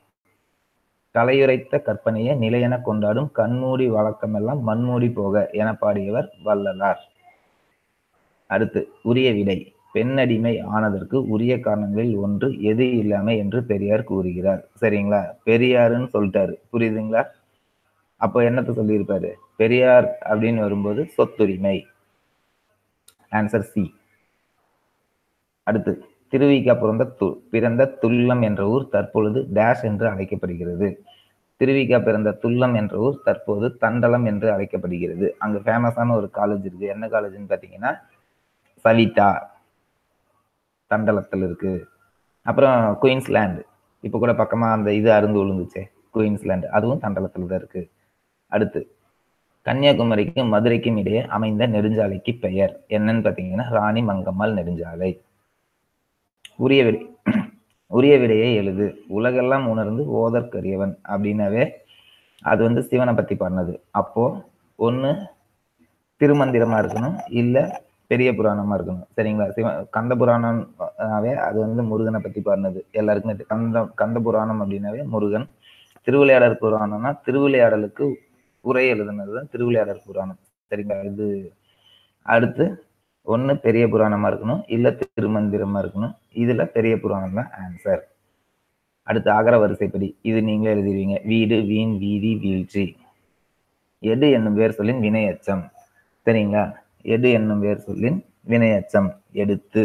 தலையுரைத்த கற்பனையை நிலையென கொண்டாடும் கண்மூடி வழக்கமெல்லாம் மண்மூடி போக என பாடியவர் வள்ளலார். அடுத்து உரிய விடை. பெண்ணடிமை ஆனதற்கு உரிய காரணங்களில் ஒன்று எது இல்லாமை என்று பெரியார் கூறுகிறார். சரிங்களா? பெரியாருன்னு சொல்லிட்டாரு. புரியுதுங்களா? அப்போ என்னத்தை சொல்லியிருப்பாரு? பெரியார் அப்படின்னு வரும்போது சொத்துரிமை. ஆன்சர் சி அடுத்து திருவிக்கா பிறந்த து பிறந்த துல்லம் என்ற ஊர் தற்பொழுது டேஷ் என்று அழைக்கப்படுகிறது. திருவிக்கா பிறந்த துல்லம் என்ற ஊர் தற்போது தண்டலம் என்று அழைக்கப்படுகிறது. அங்கு ஃபேமஸான ஒரு காலேஜ் இருக்கு. என்ன காலேஜ்னு பார்த்தீங்கன்னா சவிதா தண்டலத்தில் இருக்கு. அப்புறம் குயின்ஸ்லேண்ட் இப்போ கூட பக்கமா அந்த இது அருந்து விழுந்துச்சே. குயின்ஸ்லேண்ட் அதுவும் தண்டலத்தில் தான் இருக்கு. அடுத்து கன்னியாகுமரிக்கும் மதுரைக்கும் இடையே அமைந்த நெடுஞ்சாலைக்கு பெயர். என்னன்னு பார்த்தீங்கன்னா ராணி மங்கம்மாள் நெடுஞ்சாலை. உரிய விடை உரிய விடையை எழுது. உலகெல்லாம் உணர்ந்து ஓதற்கரியவன் அப்படின்னாவே அது வந்து சிவனை பத்தி பண்ணது. அப்போ ஒண்ணு திருமந்திரமா இருக்கணும். இல்லை பெரிய புராணமா இருக்கணும். சரிங்களா? சிவ கந்த புராணம்னாவே அது வந்து முருகனை பத்தி பாடினது. எல்லாருக்குமே கந்த கந்த புராணம் அப்படின்னாவே முருகன். திருவிளையாடல் புராணம்னா திருவிளையாடலுக்கு உரை எழுதுனது தான் திருவிளையாடல் புராணம். சரிங்களா? இது அடுத்து ஒண்ணு பெரிய புராணமா இருக்கணும். இல்ல திருமந்திரமா இருக்கணும். இதுல பெரிய புராணம் தான் ஆன்சர் அடுத்து அகர வரிசைப்படி. இது நீங்களே எழுதிடுவீங்க வீடு வீண் வீதி வீழ்ச்சி. எடு என்னும் பேர் சொல்லின் வினையச்சம் சரிங்களா? எடு என்னும் வேர் சொல்லின் வினையச்சம் எடுத்து.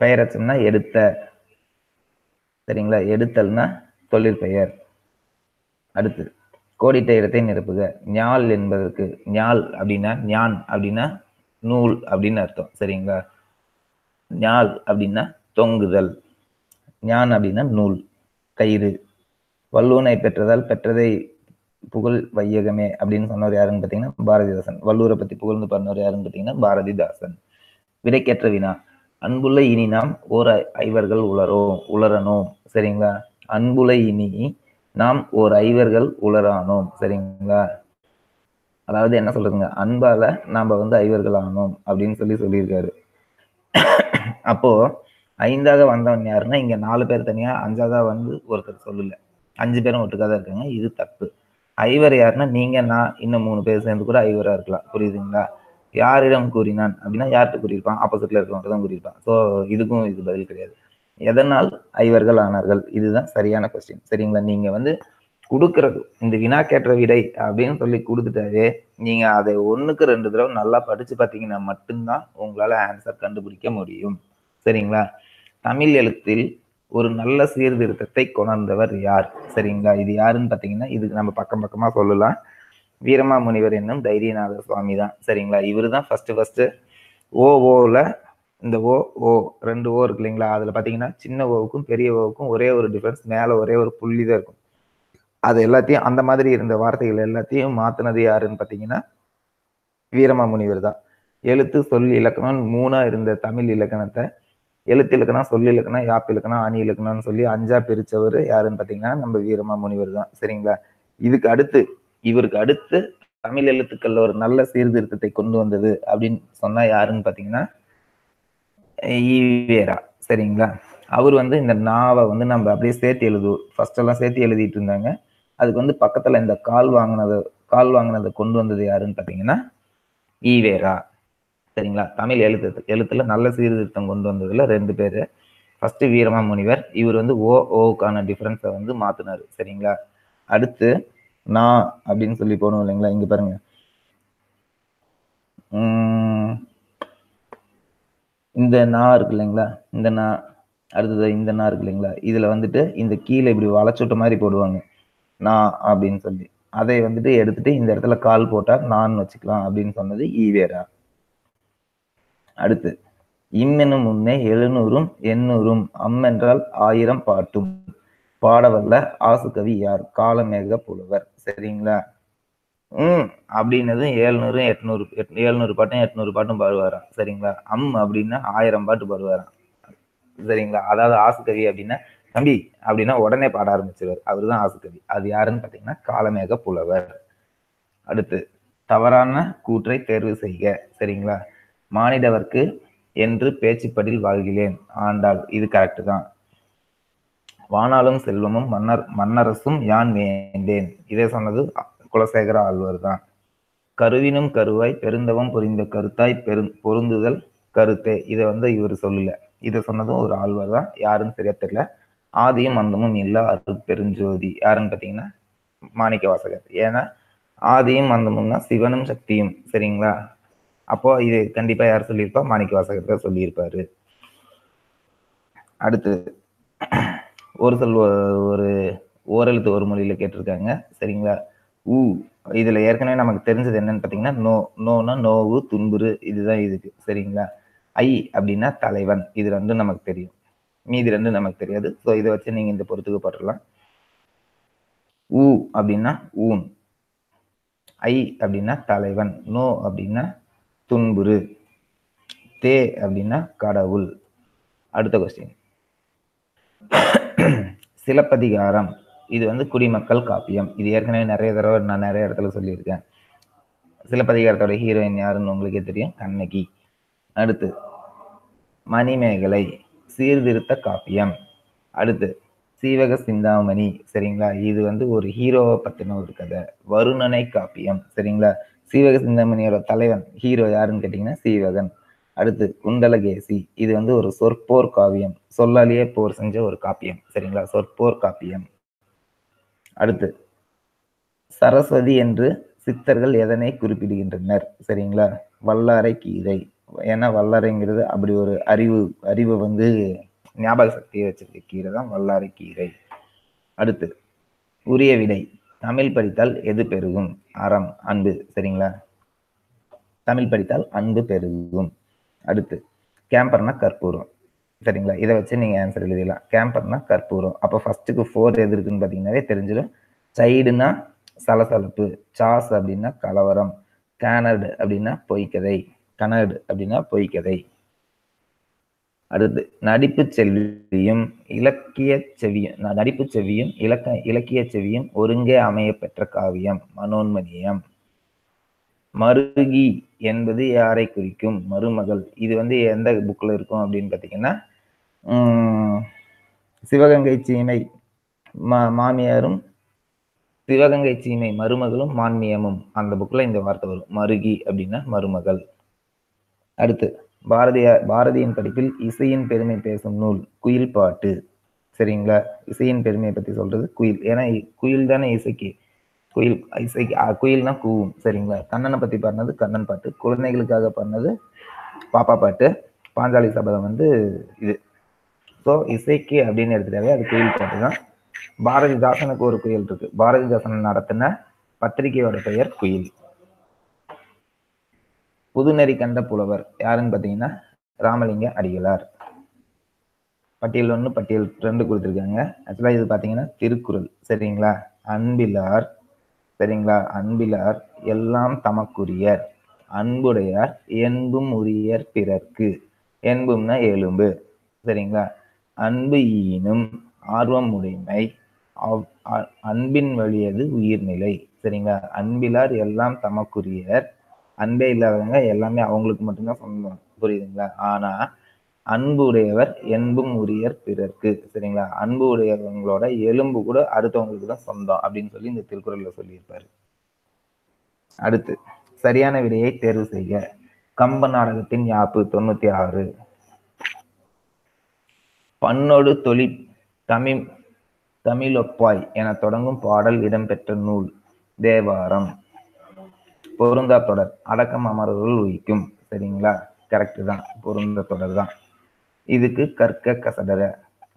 பெயரச்சம்னா எடுத்த. சரிங்களா? எடுத்தல்னா தொழிற்பெயர் அடுத்து கோடிட்ட இடத்தை நிரப்புக. ஞால் என்பதற்கு ஞால் அப்படின்னா ஞான் அப்படின்னா நூல் அப்படின்னு அர்த்தம். சரிங்களா? ஞால் அப்படின்னா தொங்குதல். ஞான் அப்படின்னா நூல் கயிறு. வல்லூனை பெற்றதால் பெற்றதை புகழ் வையகமே அப்படின்னு சொன்னவர் யாருன்னு பார்த்தீங்கன்னா பாரதிதாசன். வல்லூரை பத்தி புகழ்ந்து பண்ணவர் யாருன்னு பார்த்தீங்கன்னா பாரதிதாசன். விடைக்கேற்ற வினா அன்புள்ள இனி நாம் ஓர் ஐ- ஐவர்கள் உளரோம் உளரணும் சரிங்களா? அன்புள்ள இனி நாம் ஓர் ஐவர்கள் உளரானோம். சரிங்களா? அதாவது என்ன சொல்றதுங்க? அன்பால நாம வந்து ஐவர்கள் ஆனோம் அப்படின்னு சொல்லி சொல்லியிருக்காரு. அப்போ ஐந்தாக வந்தவன் யாருன்னா இங்க நாலு பேர் தனியா அஞ்சாவதா வந்து ஒருத்தர் சொல்லல. அஞ்சு பேரும் ஒட்டுக்காக தான் இருக்காங்க. இது தப்பு. ஐவர் யாருன்னா நீங்க நான் இன்னும் மூணு பேர் சேர்ந்து கூட ஐவரா இருக்கலாம். புரியுதுங்களா? யாரிடம் கூறினான் அப்படின்னா யார்கிட்ட கூறியிருப்பான்? ஆப்போசிட்ல இருக்கவங்க தான் கூறியிருப்பான். ஸோ இதுக்கும் இது பதில் கிடையாது. எதனால் ஐவர்கள் ஆனார்கள்? இதுதான் சரியான கொஸ்டின் சரிங்களா? நீங்க வந்து கொடுக்கறது இந்த வினா கேட்ட விடை அப்படின்னு சொல்லி கொடுத்துட்டாவே நீங்க அதை ஒண்ணுக்கு ரெண்டு தடவை நல்லா படிச்சு பார்த்தீங்கன்னா மட்டும்தான் உங்களால ஆன்சர் கண்டுபிடிக்க முடியும். சரிங்களா? தமிழ் எழுத்தில் ஒரு நல்ல சீர்திருத்தத்தை கொணர்ந்தவர் யார்? சரிங்களா? இது யாருன்னு பார்த்தீங்கன்னா இதுக்கு நம்ம பக்கம் பக்கமா சொல்லலாம். வீரமாமுனிவர் என்னும் தைரியநாத சுவாமி தான். சரிங்களா? இவர் தான் ஃபர்ஸ்ட் ஃபர்ஸ்ட் ஓ ஓல இந்த ஓ ஓ ரெண்டு ஓ இருக்கு இல்லைங்களா? அதுல பாத்தீங்கன்னா சின்ன ஓவுக்கும் பெரிய ஓவுக்கும் ஒரே ஒரு டிஃபரன்ஸ் மேல ஒரே ஒரு புள்ளி தான் இருக்கும். அது எல்லாத்தையும் அந்த மாதிரி இருந்த வார்த்தைகள் எல்லாத்தையும் மாற்றினது யாருன்னு பாத்தீங்கன்னா வீரமாமுனிவர் தான். எழுத்து சொல் இலக்கணம் மூணா இருந்த தமிழ் இலக்கணத்தை எழுத்து இலக்கணம் சொல்லி இலக்கணம் யாப்பு இலக்கணம் அணி இலக்கணம்னு சொல்லி அஞ்சா பிரிச்சவர் யாருன்னு பாத்தீங்கன்னா நம்ம வீரமா முனிவர் தான். சரிங்களா? இதுக்கு அடுத்து இவருக்கு அடுத்து தமிழ் எழுத்துக்கள்ல ஒரு நல்ல சீர்திருத்தத்தை கொண்டு வந்தது அப்படின்னு சொன்னா யாருன்னு பாத்தீங்கன்னா ஈவேரா சரிங்களா? அவர் வந்து இந்த நாவை வந்து நம்ம அப்படியே சேர்த்து எழுதுவோம் ஃபர்ஸ்ட் எல்லாம் சேர்த்து எழுதிட்டு இருந்தாங்க. அதுக்கு வந்து பக்கத்துல இந்த கால் வாங்கினதை கால் வாங்கினதை கொண்டு வந்தது யாருன்னு பாத்தீங்கன்னா ஈவேரா சரிங்களா? தமிழ் எழுத்து எழுத்துல நல்ல சீர்திருத்தம் கொண்டு வந்ததுல ரெண்டு பேரு. ஃபர்ஸ்ட் வீரமா முனிவர். இவர் வந்து ஓ ஓவுக்கான டிஃபரன்ஸை வந்து மாத்தினாரு. சரிங்களா? அடுத்து நான் அப்படின்னு சொல்லி போனோம் இல்லைங்களா? இங்க பாருங்க. உம் இந்த நா இருக்கு இல்லைங்களா? இந்த நா அடுத்தது இந்த நா இருக்கு இல்லைங்களா? இதுல வந்துட்டு இந்த கீழே இப்படி வளைச்சுட்ட மாதிரி போடுவாங்க. நா அப்படின்னு சொல்லி. அதை வந்துட்டு எடுத்துட்டு இந்த இடத்துல கால் போட்டா நான் வச்சுக்கலாம் அப்படின்னு சொன்னது ஈவேரா. அடுத்து இம்மெனும் முன்னே எழுநூறும் எண்ணூறும் அம் என்றால் ஆயிரம் பாட்டும். பாடவல்ல ஆசுகவி யார்? காலமேக புலவர். சரிங்களா? ம் அப்படின்னது எழுநூறு எட்நூறு எட் பாட்டும் எட்நூறு பாட்டும் பாடுவாராம். சரிங்களா? அம் அப்படின்னா ஆயிரம் பாட்டு பாடுவாராம். சரிங்களா? அதாவது ஆசுகவி அப்படின்னா தம்பி அப்படின்னா உடனே பாட ஆரம்பிச்சிருவார். அவர் தான் ஆசுகவி. அது யாருன்னு பார்த்தீங்கன்னா காலமேக புலவர். அடுத்து தவறான கூற்றை தேர்வு செய்க. சரிங்களா? மானிடவர்க்கு என்று பேச்சுப்படில் வாழ்கிறேன். ஆண்டாள் இது கரெக்டு தான். வானாலும் செல்வமும் மன்னர் மன்னரசும் யான் வேண்டேன் இதை சொன்னது குலசேகர ஆழ்வர் தான். கருவினும் கருவாய் பெருந்தவம் புரிந்த கருத்தாய் பெரு பொருந்துதல் கருத்தே. இதை வந்து இவர் சொல்லல. இதை சொன்னதும் ஒரு ஆழ்வர் தான். யாருன்னு சரியா தெரியல. ஆதியும் அந்தமும் இல்லை அரு பெருஞ்சோதி. யாருன்னு பார்த்தீங்கன்னா மாணிக்க வாசகர் ஏன்னா ஆதியும் அந்தமும்னா சிவனும் சக்தியும். சரிங்களா? அப்போ இது கண்டிப்பா யார் சொல்லியிருப்பா மாணிக்க வாசகர் சொல்லியிருப்பாரு. அடுத்து ஒரு சொல் ஒரு ஓரெழுத்து ஒரு மொழியில கேட்டிருக்காங்க. சரிங்களா? ஊ இதுல ஏற்கனவே நமக்கு தெரிஞ்சது என்னன்னு பாத்தீங்கன்னா நோ நோனா நோவு துன்புறு இதுதான் இதுக்கு. சரிங்களா? ஐ அப்படின்னா தலைவன். இது ரெண்டும் நமக்கு தெரியும். மீதி ரெண்டும் நமக்கு தெரியாது. ஸோ இதை வச்சு நீங்க இந்த பொறுத்துக்கு போட்டுடலாம். ஊ அப்படின்னா ஊன். ஐ அப்படின்னா தலைவன். நோ அப்படின்னா துன்புறு. தே அப்படின்னா கடவுள். அடுத்த கொஸ்டின் சிலப்பதிகாரம். இது வந்து குடிமக்கள் காப்பியம். இது ஏற்கனவே நிறைய தடவை நான் நிறைய இடத்துல சொல்லியிருக்கேன். சிலப்பதிகாரத்தோட ஹீரோயின் யாருன்னு உங்களுக்கே தெரியும். கண்ணகி. அடுத்து மணிமேகலை. சீர்திருத்த காப்பியம். அடுத்து சீவக சிந்தாமணி. சரிங்களா? இது வந்து ஒரு ஹீரோவை பத்தின ஒரு கதை. வருணனை காப்பியம். சரிங்களா? சீவக சிந்தாமணியோட தலைவன் ஹீரோ யாருன்னு கேட்டீங்கன்னா சீவகன். அடுத்து குண்டலகேசி. இது வந்து ஒரு சொற்போர் காவியம். சொல்லாலேயே போர் செஞ்ச ஒரு காப்பியம். சரிங்களா? சொற்போர் காப்பியம். அடுத்து சரஸ்வதி என்று சித்தர்கள் எதனை குறிப்பிடுகின்றனர்? சரிங்களா? வல்லாரை கீரை ஏன்னா வல்லாரைங்கிறது அப்படி ஒரு அறிவு அறிவு வந்து ஞாபக சக்தியை வச்சிருக்க கீரை தான் வல்லாரை கீரை. அடுத்து உரிய விடை. தமிழ் படித்தால் எது பெருகும்? அறம் அன்பு சரிங்களா? தமிழ் படித்தால் அன்பு பெருகும். அடுத்து கேம்பர்னா கற்பூரம் சரிங்களா? இதை வச்சு நீங்க ஆன்சர் எழுதிடலாம். கேம்பர்னா கற்பூரம். அப்போ ஃபர்ஸ்ட்டுக்கு ஃபோர் எது இருக்குன்னு பார்த்தீங்கன்னாவே தெரிஞ்சிடும். சைடுனா சலசலப்பு சாஸ் அப்படின்னா கலவரம் கேனர்டு அப்படின்னா பொய்க்கதை கனர்டு அப்படின்னா பொய்க்கதை அடுத்து நடிப்பு செல்வியும் இலக்கிய செவியும் நடிப்பு செவியும் இலக்க இலக்கிய செவியும் ஒருங்கே அமைய பெற்ற காவியம் மனோன்மதியம். மருகி என்பது யாரை குறிக்கும்? மருமகள். இது வந்து எந்த புக்கில் இருக்கும் அப்படின்னு பார்த்தீங்கன்னா சிவகங்கை சீமை மா மாமியாரும் சிவகங்கை சீமை மருமகளும் மான்மியமும். அந்த புக்கில் இந்த வார்த்தை வரும். மருகி அப்படின்னா மருமகள். அடுத்து பாரதியார் பாரதியின் படிப்பில் இசையின் பெருமை பேசும் நூல் குயில் பாட்டு. சரிங்களா? இசையின் பெருமையை பத்தி சொல்றது குயில். ஏன்னா இ- குயில் தானே இசைக்கு. குயில் இசைக்கு குயில்னா கூவும். சரிங்களா? கண்ணனை பத்தி பாடினது கண்ணன் பாட்டு. குழந்தைகளுக்காக பாடினது பாப்பா பாட்டு. பாஞ்சாலி சபதம் வந்து இது. ஸோ இசைக்கு அப்படின்னு எடுத்துட்டாவே அது குயில் பாட்டு தான். பாரதிதாசனுக்கு ஒரு குயில் இருக்கு. பாரதிதாசன் நடத்தின பத்திரிகையோட பெயர் குயில். புதுநெறி கண்ட புலவர். யாருன்னு பார்த்தீங்கன்னா ராமலிங்க அடிகளார். பட்டியல் ஒன்று பட்டியல் ரெண்டு கொடுத்துருக்காங்க. ஆக்சுவலாக இது பார்த்தீங்கன்னா திருக்குறள். சரிங்களா? அன்பிலார். சரிங்களா? அன்பிலார் எல்லாம் தமக்குரியர். அன்புடையார் என்பும் உரியர் பிறர்க்கு. என்பும்னா எலும்பு. சரிங்களா? அன்பு ஈனும் ஆர்வம் உடைமை. அன்பின் வழியது உயிர்நிலை. சரிங்களா? அன்பிலார் எல்லாம் தமக்குரியர். அன்பே இல்லாதவங்க எல்லாமே அவங்களுக்கு மட்டும்தான் சொந்தம். புரியுதுங்களா? ஆனா அன்பு உடையவர் என்பும் உரியர் பிறர்க்கு. சரிங்களா? அன்பு உடையவங்களோட எலும்பு கூட அடுத்தவங்களுக்கு தான் சொந்தம் அப்படின்னு சொல்லி இந்த திருக்குறள்ல சொல்லியிருப்பாரு. அடுத்து சரியான விடையை தேர்வு செய்க. கம்ப நாடகத்தின் யாப்பு தொண்ணூத்தி ஆறு. பன்னொடு தொழி தமிழ் தமிழொப்பாய் என தொடங்கும் பாடல் இடம்பெற்ற நூல் தேவாரம். பொருந்தா தொடர் அடக்கம் அமர்வுகள் உயிக்கும் சரிங்களா? கரெக்டு தான். பொருந்த தொடர் தான். இதுக்கு கற்க கசடர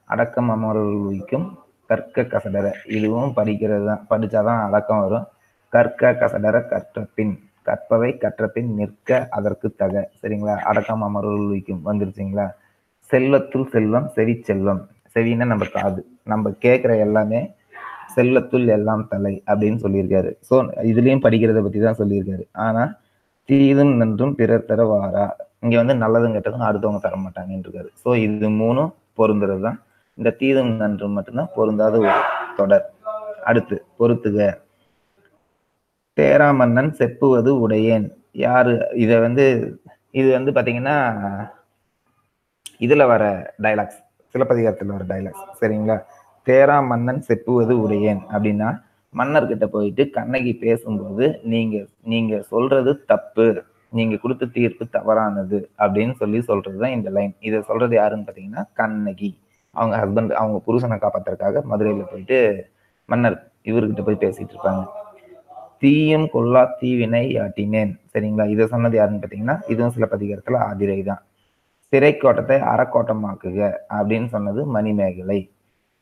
அடக்கம் அமர்வுகள் உயிக்கும் கற்க கசடர இதுவும் படிக்கிறது தான். படித்தாதான் அடக்கம் வரும். கற்க கசடர கற்ற பின். கற்பவை கற்றபின் நிற்க அதற்கு தக. சரிங்களா? அடக்கம் அமர்வுகள் உயிக்கும் வந்துருச்சுங்களா? செல்வத்துள் செல்வம் செவி செல்வம். செவின்னா நம்ம காது. நம்ம கேட்குற எல்லாமே செல்லத்துள் எல்லாம் தலை அப்படின்னு சொல்லியிருக்காரு. ஸோ இதுலயும் படிக்கிறத பத்தி தான் சொல்லியிருக்காரு. ஆனா தீதும் நன்றும் பிறர் தர வாரா இங்க வந்து நல்லதும் கெட்டதும் அடுத்தவங்க தர மாட்டாங்கன்னு இருக்காரு ஸோ இது மூணும் பொருந்துறது தான். இந்த தீதும் நன்றும் மட்டும்தான் பொருந்தாத ஒரு தொடர். அடுத்து பொறுத்துக. தேரா மன்னன் செப்புவது உடையேன். யாரு? இத வந்து இது வந்து பாத்தீங்கன்னா இதுல வர டைலாக்ஸ் சிலப்பதிகாரத்தில் வர டைலாக்ஸ் சரிங்களா? தேரா மன்னன் செப்புவது உடையேன் அப்படின்னா மன்னர்கிட்ட போயிட்டு கண்ணகி பேசும்போது நீங்க நீங்க சொல்றது தப்பு நீங்க கொடுத்த தீர்ப்பு தவறானது அப்படின்னு சொல்லி சொல்றதுதான் இந்த லைன் இதை சொல்றது யாருன்னு பாத்தீங்கன்னா கண்ணகி. அவங்க ஹஸ்பண்ட் அவங்க புருஷனை காப்பாத்துறதுக்காக மதுரையில போயிட்டு மன்னர் இவர்கிட்ட போய் பேசிட்டு இருப்பாங்க. தீயும் கொல்லா தீவினை யாட்டினேன். சரிங்களா? இதை சொன்னது யாருன்னு பார்த்தீங்கன்னா இதுவும் சில பதிகாரத்துல ஆதிரை தான் சிறைக்கோட்டத்தை அறக்கோட்டமாக்குக அப்படின்னு சொன்னது மணிமேகலை.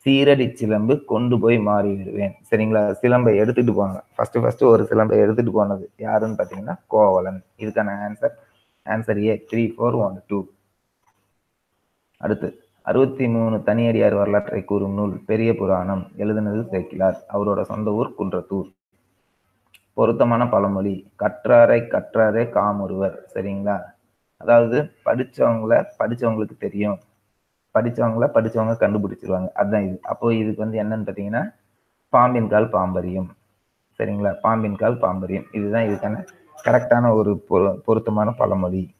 சீரடி சிலம்பு கொண்டு போய் மாறிவிடுவேன். சரிங்களா? சிலம்பை எடுத்துட்டு போனாங்க ஃபர்ஸ்ட் ஃபர்ஸ்ட் ஒரு சிலம்பை எடுத்துட்டு போனது யாருன்னு பார்த்தீங்கன்னா கோவலன். இதுக்கான answer answer A three four one two அடுத்து அறுபத்தி மூணு தனியடியார் வரலாற்றை கூறும் நூல் பெரிய புராணம். எழுதுனது சேக்கிலார். அவரோட சொந்த ஊர் குன்றத்தூர். பொருத்தமான பழமொழி கற்றாரை கற்றாரே காமொருவர். சரிங்களா? அதாவது படிச்சவங்கள படிச்சவங்களுக்கு தெரியும். படிச்சவங்கள படிச்சவங்க கண்டுபிடிச்சிருவாங்க. அதுதான் இது. அப்போ இதுக்கு வந்து என்னன்னு பார்த்தீங்கன்னா பாம்பின் கால் பாம்பரியம். சரிங்களா? பாம்பின் கால் பாம்பரியம். இதுதான் இதுக்கான கரெக்டான ஒரு பொரு- பொருத்தமான பழமொழி.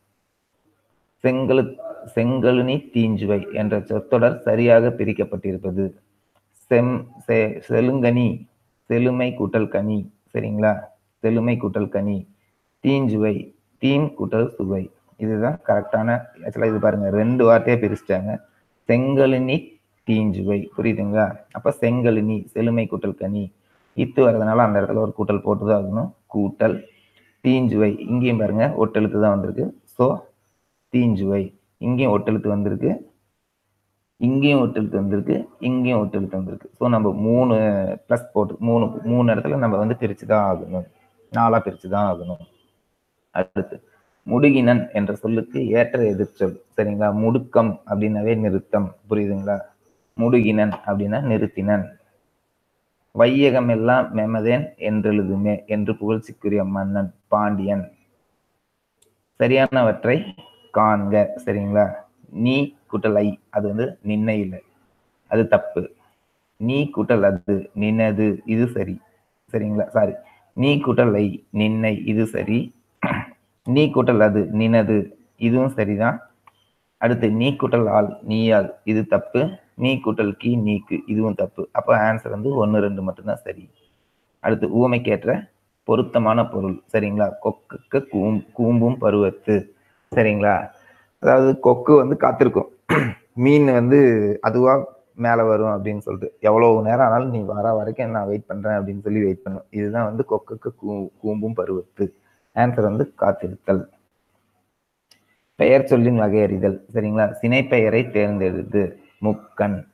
செங்கலு செங்கழுனி தீஞ்சுவை என்ற சொற்றொடர் சரியாக பிரிக்கப்பட்டிருப்பது. செம் செ- செலுங்கனி செழுமை கூட்டல் கனி. சரிங்களா? செழுமை கூட்டல் கனி. தீஞ்சுவை தீம் கூட்டல் சுவை. இதுதான் கரெக்டான ஆக்சுவலாக இது பாருங்க ரெண்டு வார்த்தையே பிரிச்சிட்டாங்க. செங்கழுனி தீஞ்சுவை. புரியுதுங்களா அப்ப செங்கழுனி செழுமை கூட்டல் கனி. இத்து வர்றதுனால அந்த இடத்துல ஒரு கூட்டல் போட்டுதான் ஆகணும். கூட்டல் தீஞ்சுவை. இங்கேயும் பாருங்க ஒட்டெழுத்து தான் வந்திருக்கு. ஸோ தீஞ்சுவை. இங்கேயும் ஒட்டெழுத்து வந்திருக்கு. இங்கேயும் ஒட்டெழுத்து வந்திருக்கு. இங்கேயும் ஒட்டெழுத்து வந்திருக்கு. ஸோ நம்ம மூணு ப்ளஸ் போட்டு மூணு மூணு இடத்துல நம்ம வந்து பிரிச்சு தான் ஆகணும். நாலாக பிரிச்சு தான் ஆகணும். அடுத்து. முடுகினன் என்ற சொல்லுக்கு ஏற்ற எதிர்ச்சொல் சரிங்களா? முடுக்கம் அப்படின்னாவே நிறுத்தம். புரியுதுங்களா? முடுகினன் அப்படின்னா நிறுத்தினன். வையகம் எல்லாம் மெமதேன் என்றெழுதுமே என்று புகழ்ச்சிக்குரிய மன்னன் பாண்டியன். சரியானவற்றை காண்க. சரிங்களா? நீ கூட்டல் ஐ அது வந்து நின்னையில. இல்லை அது தப்பு. நீ கூட்டல் அது நின்னது இது சரி. சரிங்களா? சாரி நீ கூட்டல் ஐ நின்னை இது சரி. நீ கூட்டல் அது நினது இதுவும் சரிதான். அடுத்து நீ கூட்டல் ஆள் நீயால் இது தப்பு. நீ கூட்டல் கீ நீக்கு இதுவும் தப்பு. அப்போ ஆன்சர் வந்து ஒன்று ரெண்டு மட்டும்தான் சரி. அடுத்து ஊமைக்கேற்ற பொருத்தமான பொருள் சரிங்களா? கொக்குக்கு கூம் கூம்பும் பருவத்து சரிங்களா? அதாவது கொக்கு வந்து காத்திருக்கும். மீன் வந்து அதுவா மேலே வரும் அப்படின்னு சொல்லிட்டு. எவ்வளோ நேரம் ஆனாலும் நீ வர வரைக்கும் நான் வெயிட் பண்ணுறேன் அப்படின்னு சொல்லி வெயிட் பண்ணும். இதுதான் வந்து கொக்குக்கு கூ கூம்பும் பருவத்து. ஆன்சர் வந்து காத்திருத்தல். பெயர் சொல்லின் வகையறிதல் சரிங்களா? சினைப்பெயரை தேர்ந்தெடுத்து முக்கண்.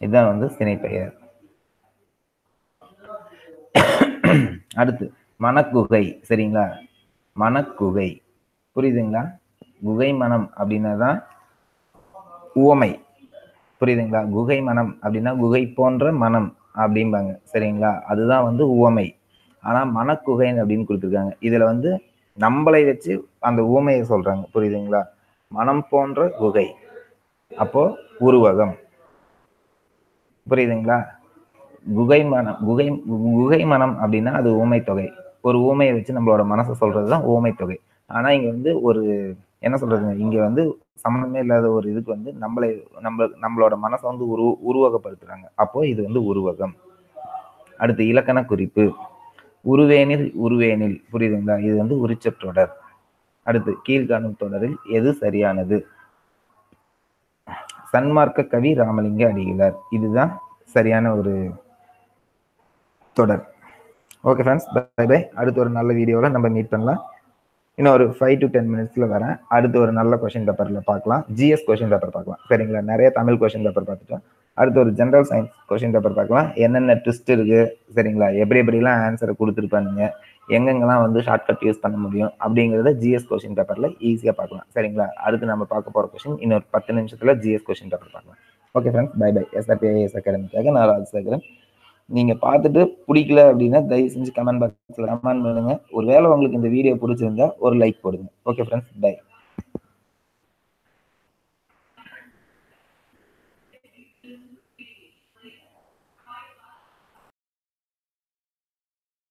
இதுதான் வந்து சினைப்பெயர். அடுத்து மனக்குகை. சரிங்களா? மனக்குகை. புரியுதுங்களா? குகை மனம் அப்படின்னா தான் உவமை. புரியுதுங்களா? குகை மனம் அப்படின்னா குகை போன்ற மனம் அப்படிம்பாங்க. சரிங்களா? அதுதான் வந்து உவமை. ஆனா மனக்குகை அப்படின்னு கொடுத்துருக்காங்க. இதுல வந்து நம்மளை வச்சு அந்த ஊமையை சொல்றாங்க. புரியுதுங்களா? மனம் போன்ற குகை. அப்போ உருவகம். புரியுதுங்களா? குகை மனம் குகை குகை மனம் அப்படின்னா அது ஊமை தொகை ஒரு ஊமையை வச்சு நம்மளோட மனசை சொல்றதுதான் ஊமை தொகை ஆனா இங்க வந்து ஒரு என்ன சொல்றதுங்க? இங்க வந்து சம்மந்தமே இல்லாத ஒரு இதுக்கு வந்து நம்மளை நம்ம நம்மளோட மனசை வந்து உரு உருவகப்படுத்துறாங்க. அப்போ இது வந்து உருவகம். அடுத்து இலக்கண குறிப்பு. உருவேனில் உருவேனில். புரியுதுங்களா? இது வந்து உரிச்சொற்றொடர் அடுத்து கீழ்காணும் தொடரில் எது சரியானது? சன்மார்க்க கவி ராமலிங்க அடிகளார். இதுதான் சரியான ஒரு தொடர். ஓகே ஃப்ரெண்ட்ஸ் பை பை அடுத்து ஒரு நல்ல வீடியோவில் நம்ம மீட் பண்ணலாம். இன்னும் ஒரு ஃபைவ் டு டென் மினிட்ஸில் வரேன். அடுத்து ஒரு நல்ல கொஷின் பேப்பரில் பார்க்கலாம். ஜிஎஸ் கொஷின் பேப்பர் பார்க்கலாம். சரிங்களா? நிறைய தமிழ் கொஷின் பேப்பர் பார்த்துட்டோம். அடுத்து ஒரு ஜென்ரல் சயின்ஸ் கொஷின் பேப்பர் பார்க்கலாம். என்னென்ன ட்விஸ்ட் இருக்கு? சரிங்களா? எப்படி எப்படிலாம் ஆன்சரை கொடுத்துருப்பானுங்க? எங்கெங்கெல்லாம் வந்து ஷார்ட்கட் யூஸ் பண்ண முடியும்? அப்படிங்கிறத ஜிஎஸ் கொஷின் பேப்பரில் ஈஸியாக பார்க்கலாம். சரிங்களா? அடுத்து நம்ம பார்க்க போகிற கொஷின் இன்னொரு பத்து நிமிஷத்தில் ஜிஎஸ் கொஷின் பேப்பர் பார்க்கலாம். Okay friends bye bye SRPIS அகாடமிக்காக நான் ராஜ் சேகரன். நீங்கள் பார்த்துட்டு பிடிக்கல அப்படின்னா தயவு செஞ்சு கமெண்ட் பாக்ஸில் கமெண்ட் பண்ணுங்கள் ஒரு வேளை உங்களுக்கு இந்த வீடியோ பிடிச்சிருந்தா ஒரு லைக் போடுங்க. Okay friends by